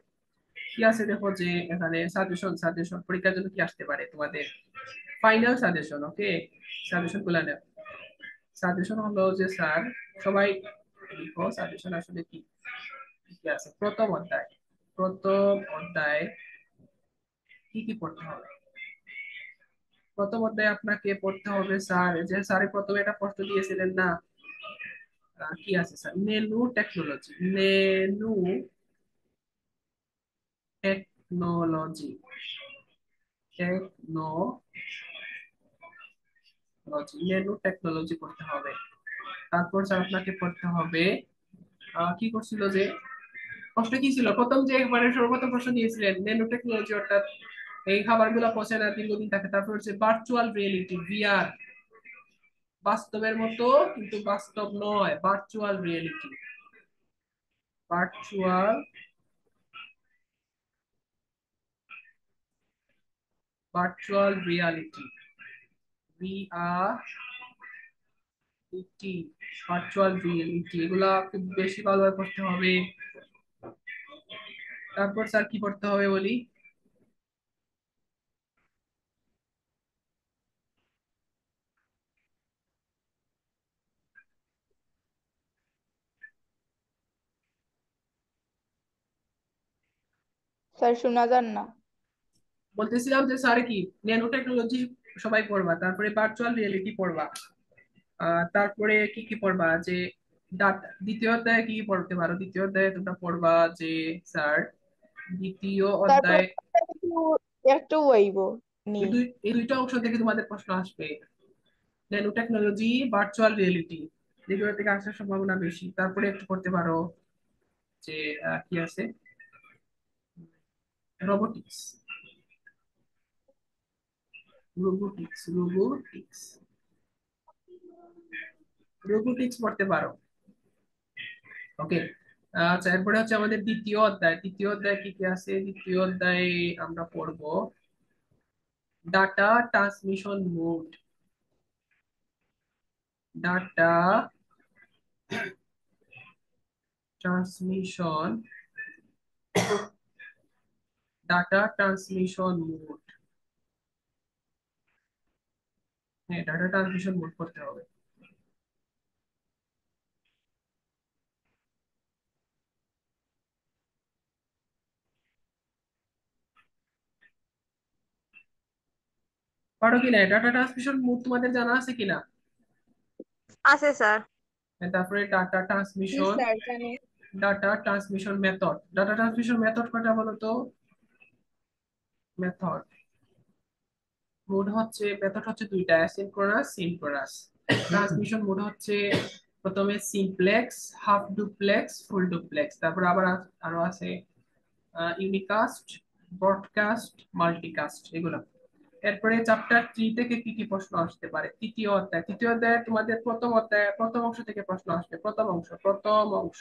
কি আছে দেখো যে এখানে সাজেশন সাজেশন পরীক্ষার জন্য কি আসতে পারে তোমাদের? ফাইনাল সাজেশন ওকে সাজেশনগুলা নেও। সাজেশন হলো যে, স্যার, সবাই লিখো। সাজেশন আসলে কি? আছে? প্রথম অধ্যায়। প্রথম অধ্যায় কি কি পড়তে হবে? প্রথম অধ্যায় আপনাকে পড়তে হবে, স্যার, যে স্যার প্রথমে এটা প্রশ্ন দিয়েছিলেন না? কি আছে, sir? Nano technology. Nano technology. Technology nano technology পড়তে হবে। তারপর স্যার আপনাকে পড়তে হবে কি করছিল যে, প্রশ্ন কি ছিল? প্রথম যে একবারে সর্বপ্রথম প্রশ্ন দিয়েছিলেন নেনো টেকনোলজি অর্থাৎ এই খাবারগুলো পচে না, দীর্ঘদিন থাকে। তারপর হচ্ছে ভার্চুয়াল রিয়েলিটি ভিআর বাস্তবের মতো, কিন্তু বাস্তব নয় virtual reality virtual virtual reality VR ইটি ভার্চুয়াল রিয়েলিটি এগুলা খুব বেশি ভালোভাবে পড়তে হবে। তারপর স্যার কি পড়তে হবে বলি? স্যার শোনা যান না। বলতেছিলাম যে স্যার কি? ন্যানো টেকনোলজি সবাই পড়বা। তারপরে ভার্চুয়াল রিয়েলিটি পড়বা। তারপরে কি কি পড়বা? যে দ্বিতীয় অধ্যায়ে কি কি পড়তে পারো? দ্বিতীয় অধ্যায়ে তোমরা পড়বা যে স্যার দ্বিতীয় অধ্যায়ে একটু ওইব এই দুইটা অংশ থেকে তোমাদের প্রশ্ন আসবে। ন্যানো টেকনোলজি ভার্চুয়াল রিয়েলিটি যেগুলো থেকে আসার সম্ভাবনা বেশি। তারপরে একটু পড়তে পারো যে কি আছে? রোবোটিক্স রোবোটিক্স রোবোটিক্স রোবোটিক্স পড়তে পারো। ওকে আচ্ছা এরপরে হচ্ছে আমাদের দ্বিতীয় অধ্যায়। দ্বিতীয় অধ্যায় কি কি আছে? দ্বিতীয় অধ্যায়ে আমরা পড়ব data transmission mode data transmission data transmission mode হ্যাঁ ডাটা ট্রান্সমিশন মোড করতে হবে। পারো কিনা ডাটা ট্রান্সমিশন মোড তোমাদের জানা আছে কিনা আছে স্যার। তারপরে data transmission data transmission method data transmission method কয়টা বলো তো মেথড মোড হচ্ছে, মেথড হচ্ছে দুইটা অ্যাসিনক্রোনাস সিনক্রোনাস ট্রান্সমিশন মোড হচ্ছে প্রথমে simplex half duplex full duplex তারপর আবার আরও আছে ইউনিকাস্ট ব্রডকাস্ট মাল্টিকাস্ট এগুলো। এরপরে চ্যাপ্টার থ্রি থেকে কি কি প্রশ্ন আসতে পারে? তৃতীয় অধ্যায়। তৃতীয় অধ্যায়ে তোমাদের প্রথম অধ্যায়, প্রথম অংশ থেকে প্রশ্ন আসবে। প্রথম অংশ প্রথম অংশ।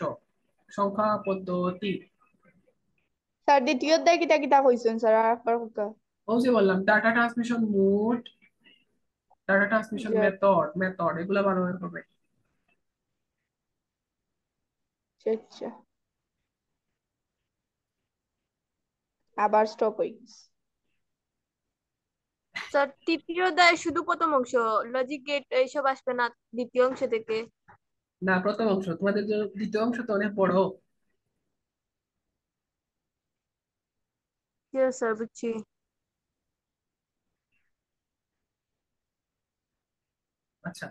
সংখ্যা পদ্ধতি। স্যার, দ্বিতীয় অধ্যায় কিতা কিতা কইছেন স্যার? আর যে বললাম data transmission mode data transmission. Method method এগুলো ব্যবহার করবে আচ্ছা। আবার স্টপ হয়ে গেছে। স্যার তৃতীয় অধ্যায় শুধু প্রথম অংশ লজিক গেট এইসব আসবে না দ্বিতীয় অংশ থেকে? না প্রথম অংশ তোমাদের জন্য দ্বিতীয় অংশ তো অনেক বড়। স্যার বুঝছি। আচ্ছা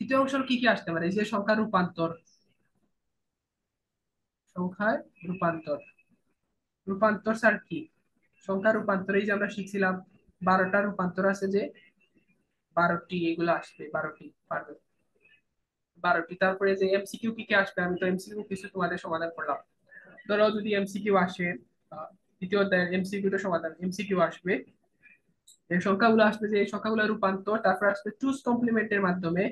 তৃতীয় অংশ কি কি আসতে পারে? যে সংখ্যা রূপান্তর। সংখ্যায় রূপান্তর। রূপান্তর স্যার কি? সংখ্যা রূপান্তর, এই যে আমরা শিখছিলাম, বারোটা রূপান্তর আছে যে, বারোটি, এগুলো আসবে, বারোটি পারবে বারোটি, তারপরে যে এমসিকিউ কি কি আসবে? আমি তো এমসিকিউ কিছু তোমাদের সমাধান করলাম। ধরো যদি এমসিকিউ আসে দ্বিতীয় অধ্যায়ের এমসিকিউ টা সমাধান এমসিকিউ আসবে। সংখ্যাগুলো আসবে যে এই সংখ্যাগুলো রূপান্তর, তারপর আসবে টুস কমপ্লিমেন্টের মাধ্যমে।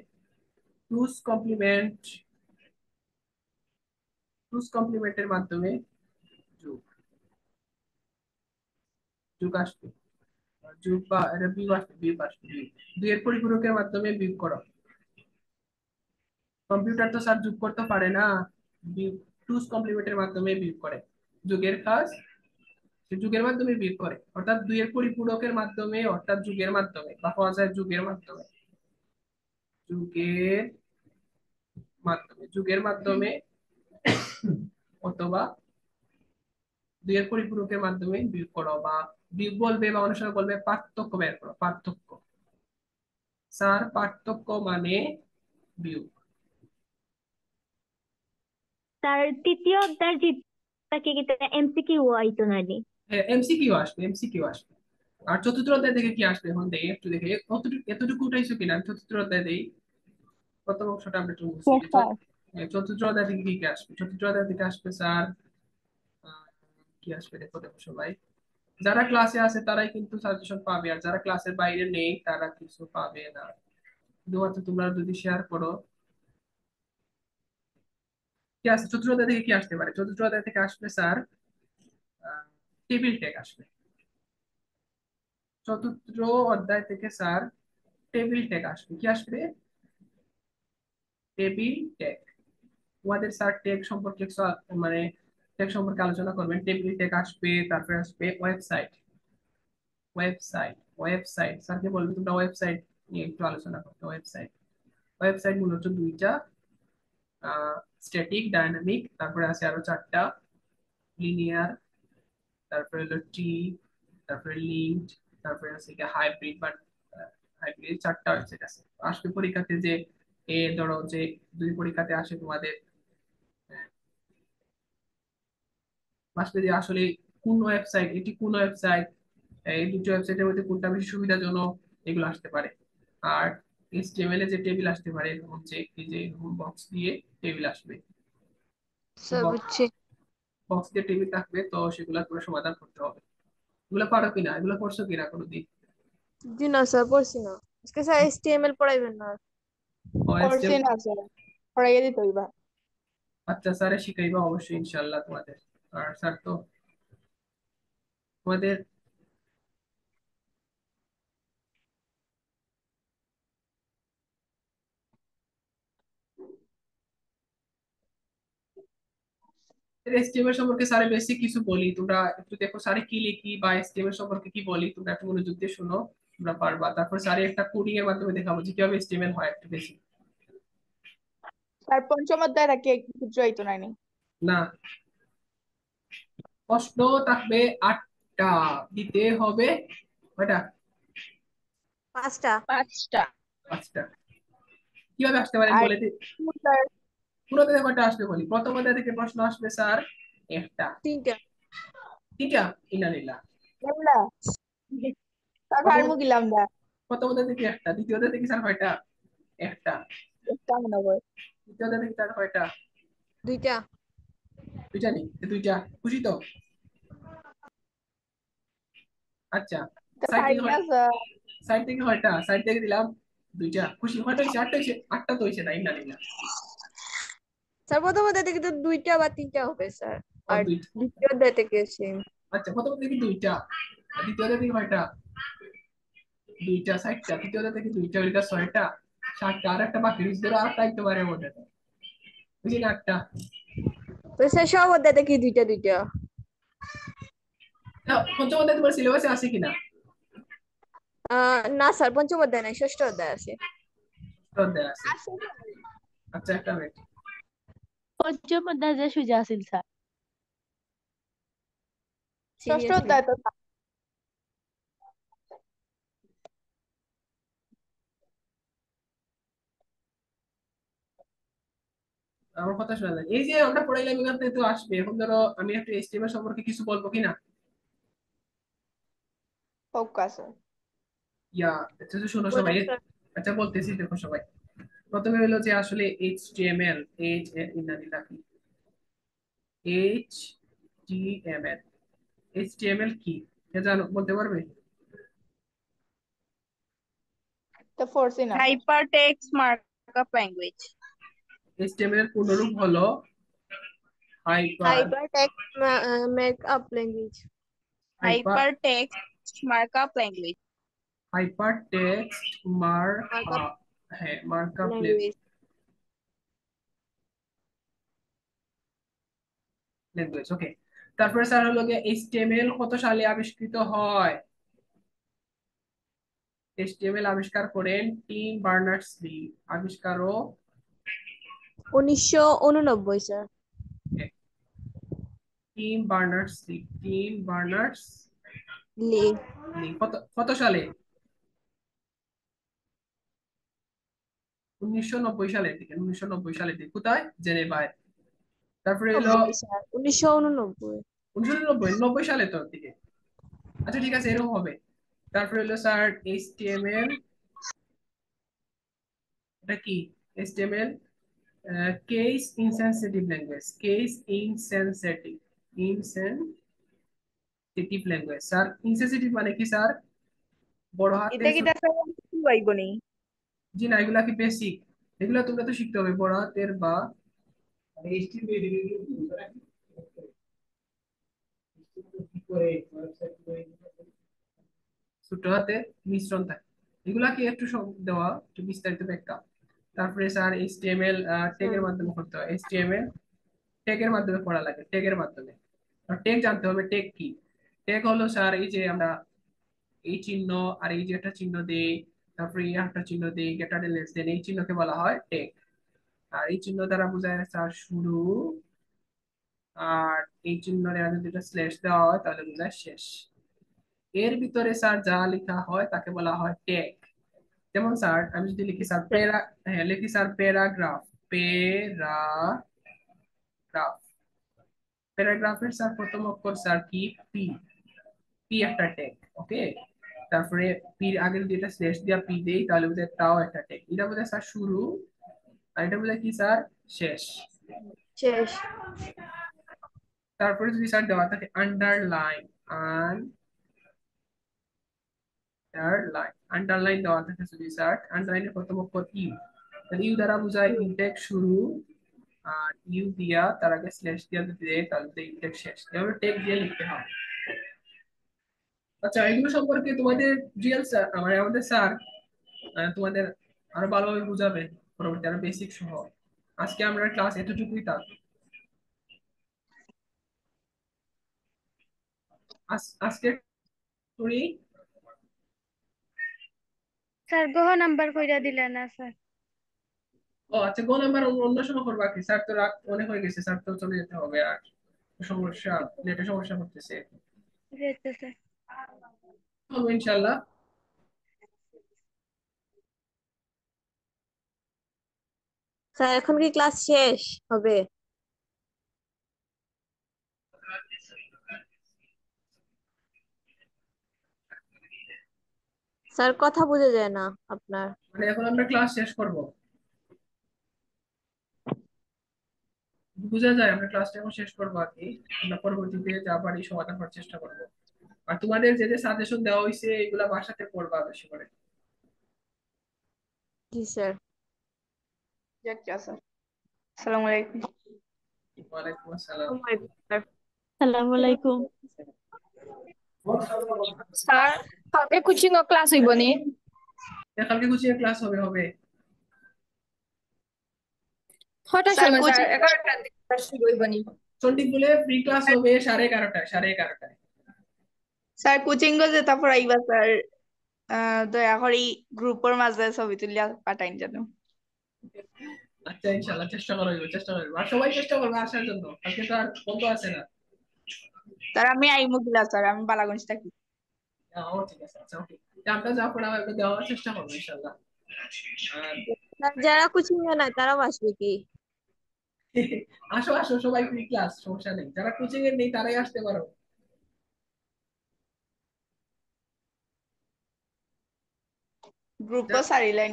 টুস কমপ্লিমেন্ট টুস কমপ্লিমেন্টের মাধ্যমে যোগ। যোগ আসবে। যোগ বা, এটা বিয়োগ আসবে বিয়োগ আসবে দুইয়ের পরিপূরকের মাধ্যমে বিয়োগ করো। কম্পিউটার তো স্যার যোগ করতে পারে না। টুস কমপ্লিমেন্টের মাধ্যমে বিয়োগ করে। যোগের কাজ যুগের মাধ্যমে বিয়োগ করে, অর্থাৎ দুইয়ের পরিপূরকের মাধ্যমে, অর্থাৎ যুগের মাধ্যমে, বা পাওয়া যায় যুগের মাধ্যমে। যুগের মাধ্যমে যুগের মাধ্যমে অথবা দুইয়ের পরিপূরকের মাধ্যমে বিয়োগ করো, বা বিয়োগ বলবে বা অনুসরণ বলবে পার্থক্য বের করো, পার্থক্য। স্যার পার্থক্য মানে বিয়োগ। তার তৃতীয় অধ্যায়ের জিতটাকে কি এমসিকিউ আইতো নানি এমসিকিউ আসবে এমসিকিউ আসবে। আর চতুর্থ অধ্যায় থেকে কি আসবে? এখন দেখে একটু দেখে। কতটুকু এতটুকু উঠাইছো কিনা? আমি চতুর্থ অধ্যায় দেই। প্রথম অংশটা আমরা একটু চতুর্থ অধ্যায় থেকে কি কি আসবে? চতুর্থ অধ্যায় থেকে আসবে স্যার কি আসবে? দেখো দেখো সবাই। যারা ক্লাসে আছে তারাই কিন্তু সাজেশন পাবে। আর যারা ক্লাসের বাইরে নেই তারা কিছু পাবে না। শুধুমাত্র তোমরা যদি শেয়ার করো। কি আসছে চতুর্থ অধ্যায় থেকে কি আসতে পারে? চতুর্থ অধ্যায় থেকে আসবে স্যার টেবিল টেক আসবে। চতুর্থ অধ্যায় থেকে স্যার টেবিল টেক আসবে। কি আসবে? টেবিল টেক তোমাদের স্যার টেক সম্পর্কে মানে টেক সম্পর্কে আলোচনা করবেন। টেবিল টেক আসবে, তারপরে আসবে ওয়েবসাইট ওয়েবসাইট ওয়েবসাইট স্যারকে বলবে তোমরা ওয়েবসাইট নিয়ে একটু আলোচনা করতে ওয়েবসাইট ওয়েবসাইট মূলত দুইটা স্ট্যাটিক ডাইনামিক তারপরে আছে আরও চারটা লিনিয়ার তারপরে হলো টি তারপরে লিঙ্কড তারপরে আছে কি হাইব্রিড বাট হাইব্রিড চারটা ওয়েবসাইট আছে আসবে পরীক্ষাতে যে এ ধরো যে দুই পরীক্ষাতে আসে তোমাদের আহ, আসবে যে আসলে কোন ওয়েবসাইট এটি কোন ওয়েবসাইট এই দুটো ওয়েবসাইটের মধ্যে কোনটা বেশি সুবিধাজনক এগুলো আসতে পারে। আর এইচটিএমএল এ যে টেবিল আসতে পারে এরকম যে এই যে বক্স দিয়ে টেবিল আসবে। স্যার বুঝছি বক্স দিয়ে টেবিল থাকবে তো সেগুলা পুরো সমাধান করতে হবে। এগুলো পারো কিনা? এগুলো পড়ছো কিনা কোনোদিন? জি না স্যার পড়ছি না। আজকে স্যার এইচটিএমএল পড়াইবেন না। পড়ছি না স্যার পড়াইয়ে দিতে হইবা। আচ্ছা স্যারে শিখাইবা অবশ্যই ইনশাল্লাহ তোমাদের। আর স্যার তো তোমাদের এসটিএমএল সম্পর্কে স্যারে বেসিক কিছু বলি। তোমরা একটু দেখো স্যারে কি লিখি বা এসটিএমএল সম্পর্কে কি বলি তোমরা একটু মনোযোগ দিয়ে শোনো তোমরা পারবা। তারপর স্যারে একটা কোডিং এর মাধ্যমে দেখাবো যে কীভাবে এসটিএমএল হয় একটু বেশি। স্যার পঞ্চম অধ্যায় থাকে সূত্র আইতো নানি না? প্রশ্ন থাকবে আটটা। দিতে হবে কয়টা? পাঁচটা। পাঁচটা। পাঁচটা। কীভাবে আসতে পারে আর বলে দিই। স্যার পুরো থেকে কয়টা আসবে বলি? প্রথম অধ্যায় থেকে প্রশ্ন আসবে স্যার একটা। তিনটা। তিনটা? ইনালিল্লাহ প্রথম অধ্যায় থেকে একটা? দ্বিতীয় অধ্যায় থেকে স্যার কয়টা? একটা। একটা মনে করে তৃতীয় অধ্যায় থেকে স্যার কয়টা? দুইটা। দুইটা নেই? দুইটা। খুশি তো? আচ্ছা। সাইড থেকে সাইড কয়টা? সাইড থেকে দিলাম দুইটা। খুশি? কয়টা হয়েছে? আটটা হয়েছে। আটটা তো হয়েছে না ইনালিল্লাহ স্যার প্রথম অধ্যায় থেকে তো দুইটা বা তিনটা হবে স্যার আর দুইটা? দ্বিতীয় অধ্যায় থেকে সেম আচ্ছা প্রথম থেকে দুইটা আর দ্বিতীয় থেকে কয়টা? দুইটা সাইডটা তৃতীয় থেকে দুইটা ওইটা ছয়টা সাতটা আর একটা বাকি রয়েছে। ধরো আটটা একটু বারে মধ্যে বুঝলি না আটটা? তো স্যার সব অধ্যায় থেকে দুইটা দুইটা? পঞ্চম অধ্যায় তোমার সিলেবাসে আছে কিনা? না স্যার পঞ্চম অধ্যায় নাই ষষ্ঠ অধ্যায় আছে। ষষ্ঠ অধ্যায় আছে। আচ্ছা একটা মিনিট পঞ্চম অধ্যায় যে সুজা আছিল স্যার ষষ্ঠ অধ্যায় তো আমার কথা শোনা যায় এই যে আমরা পড়াইলাম এখান তো আসবে। এখন ধরো আমি একটু এইচটিএমএল সম্পর্কে কিছু বলব কিনা ইয়া আচ্ছা শোনো সবাই। আচ্ছা বলতেছি দেখো সবাই। প্রথমে হলো যে আসলে HTML H T M L HTML কি কে জানো বলতে পারবে তো ফোর্সি না Hypertext Markup Language. এইচটিএমএল এর পূর্ণরূপ হলো hyper Hypertext ma- uh, markup language. Hypertext Markup Language. Hyper text mark Markup হ্যাঁ মার্কআপ. ল্যাঙ্গুয়েজ ওকে তারপরে স্যার হলো গিয়ে এইচটিএমএল কত সালে আবিষ্কৃত হয়? এইচটিএমএল আবিষ্কার করেন টিম বার্নার্স লি আবিষ্কারও উনিশশো উননব্বই sir Tim Berners Lee Tim Berners Lee. কত কত সালে? উনিশশো নব্বই সালের দিকে উনিশশো নব্বই সালের দিকে। কোথায়? জেনেভায়। তারপরে এলো উনিশশো উননব্বই। উনিশশো নব্বই নব্বই সালে তোর দিকে। আচ্ছা ঠিক আছে এরকম হবে। তারপরে হলো স্যার এইচটিএমএল এটা কি? HTML case insensitive language case insensitive insensitive language sir insensitive মানে কি স্যার? বড় হাতে এটা কি দেখা পাইব নি জি না এগুলা কি বেসিক এগুলা তোমরা তো শিখতে হবে বড় হাতের বা মানে ছোট হাতে মিশ্রণ থাকে। এগুলা কি একটু দেওয়া একটু বিস্তারিত ব্যাখ্যা? তারপরে স্যার এইচটিএমএল ট্যাগের মাধ্যমে করতে হয়। এইচটিএমএল ট্যাগের মাধ্যমে পড়া লাগে ট্যাগের মাধ্যমে। ট্যাগ জানতে হবে ট্যাগ কি? ট্যাগ হলো স্যার এই যে আমরা এই চিহ্ন আর এই যে একটা চিহ্ন দেই তারপরে এই একটা চিহ্ন দেই গেটার লেস দেন এই চিহ্নকে বলা হয় টেক। আর এই চিহ্ন দ্বারা বোঝায় স্যার শুরু। আর এই চিহ্নের আগে দুটো স্ল্যাশ দেওয়া হয়, তাহলে বোঝায় শেষ। এর ভিতরে স্যার যা লেখা হয় তাকে বলা হয় ট্যাগ যেমন স্যার, আমি যদি লিখি স্যার, প্যারা হ্যাঁ লিখি স্যার প্যারাগ্রাফ প্যারাগ্রাফ। প্যারাগ্রাফের স্যার প্রথম অক্ষর স্যার কি? পি। পি একটা ট্যাগ ওকে তারপরে পির আগে যদি এটা স্ল্যাশ দিয়া পি দেই তাহলে বোঝায় তাও একটা টেক এটা বোঝায় স্যার শুরু আর এটা বোঝায় কি স্যার শেষ। শেষ। তারপরে যদি স্যার দেওয়া থাকে আন্ডারলাইন আন আন্ডারলাইন আন্ডারলাইন দেওয়া থাকে যদি স্যার আন্ডারলাইনের প্রথম অক্ষর ইউ তাহলে ইউ দ্বারা বোঝায় ইনটেক শুরু আর ইউ দিয়া তার আগে স্ল্যাশ দিয়া যদি দেয় তাহলে ইনটেক শেষ। এভাবে টেক দিয়ে লিখতে হবে। আচ্ছা এগুলো সম্পর্কে তোমাদের রিয়েল স্যার মানে আমাদের স্যার তোমাদের আরও ভালোভাবে বুঝাবে পরবর্তী আরও বেসিক সহ। আজকে আমরা ক্লাস এতটুকুই থাক আজ- আজকে করি স্যার গহ নাম্বার কইরা দিলে না স্যার ও আচ্ছা গো নাম্বার অন্য সময় করবা কি? স্যার তো রাত অনেক হয়ে গেছে স্যার তো চলে যেতে হবে আর। সমস্যা নেটে সমস্যা আছে স্যার ইনশাল্লাহ স্যার এখন কি ক্লাস শেষ? হবে? স্যার কথা বোঝা যায় না আপনার। মানে এখন আমরা ক্লাস শেষ করব। বোঝা যায় আমরা ক্লাসটা এখন শেষ করব আর কি। আমরা পরবর্তীতে যা পারি সমাধান করার চেষ্টা করব। আর তোমাদের যে যে সাজেশন দেওয়া হয়েছে এগুলা বাসাতে পড়বা বেশি করে? জি স্যার। আসসালামু আলাইকুম। ওয়ালাইকুম আসসালাম। আসসালামু আলাইকুম। স্যার কালকে কোচিং এর ক্লাস হইব নি? হ্যাঁ, কালকে কোচিং এর ক্লাস হবে হবে। কটার সময় স্যার 11টার দিকে শুরু হইব নি। চন্ডিপুলে ফ্রি ক্লাস হবে 11:30টায় 11:30টায় স্যার কোচিং ত তারপর আইবা স্যার। ছাৰ দয়া কৰি গ্রুপের মাজে ছবি তুলিয়া পাঠাইন যেন। আচ্ছা ইনশাআল্লাহ চেষ্টা চেষ্টা আর সবাই চেষ্টা করবে আসার জন্য তো আর বন্ধ আছে না। স্যার আমি আইমু গিলা স্যার আমি বালাগঞ্জ থাকি। ঠিক আছে আচ্ছা ওকে। আমরা যা পড়া হবে দেওয়ার চেষ্টা ইনশাআল্লাহ যারা কোচিং এ নাই তারাও আসবে কি? আসো আসো সবাই ফ্রি ক্লাস সমস্যা নেই। যারা কোচিং এ নেই তারাই আসতে পারো। গ্রুপও সারিলেন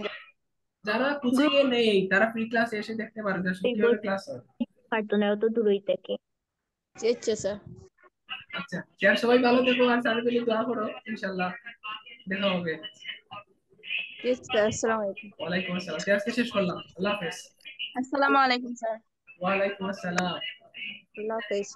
যারা কোচিং নেই তারা ফ্রি ক্লাস এসে দেখতে পারো যে কীভাবে ক্লাস হয়। পার্টনার তো দূরই থেকে। আচ্ছা স্যার আচ্ছা যার সবাই ভালো থেকো আর স্যারের জন্য দোয়া করো ইনশাল্লাহ দেখা হবে। আসসালামু আলাইকুম। ওয়ালাইকুম আসসালাম তো আজকে শেষ করলাম আল্লাহ হাফেজ। আসসালামু আলাইকুম স্যার ওয়ালাইকুম আসসালাম। আল্লাহ হাফেজ।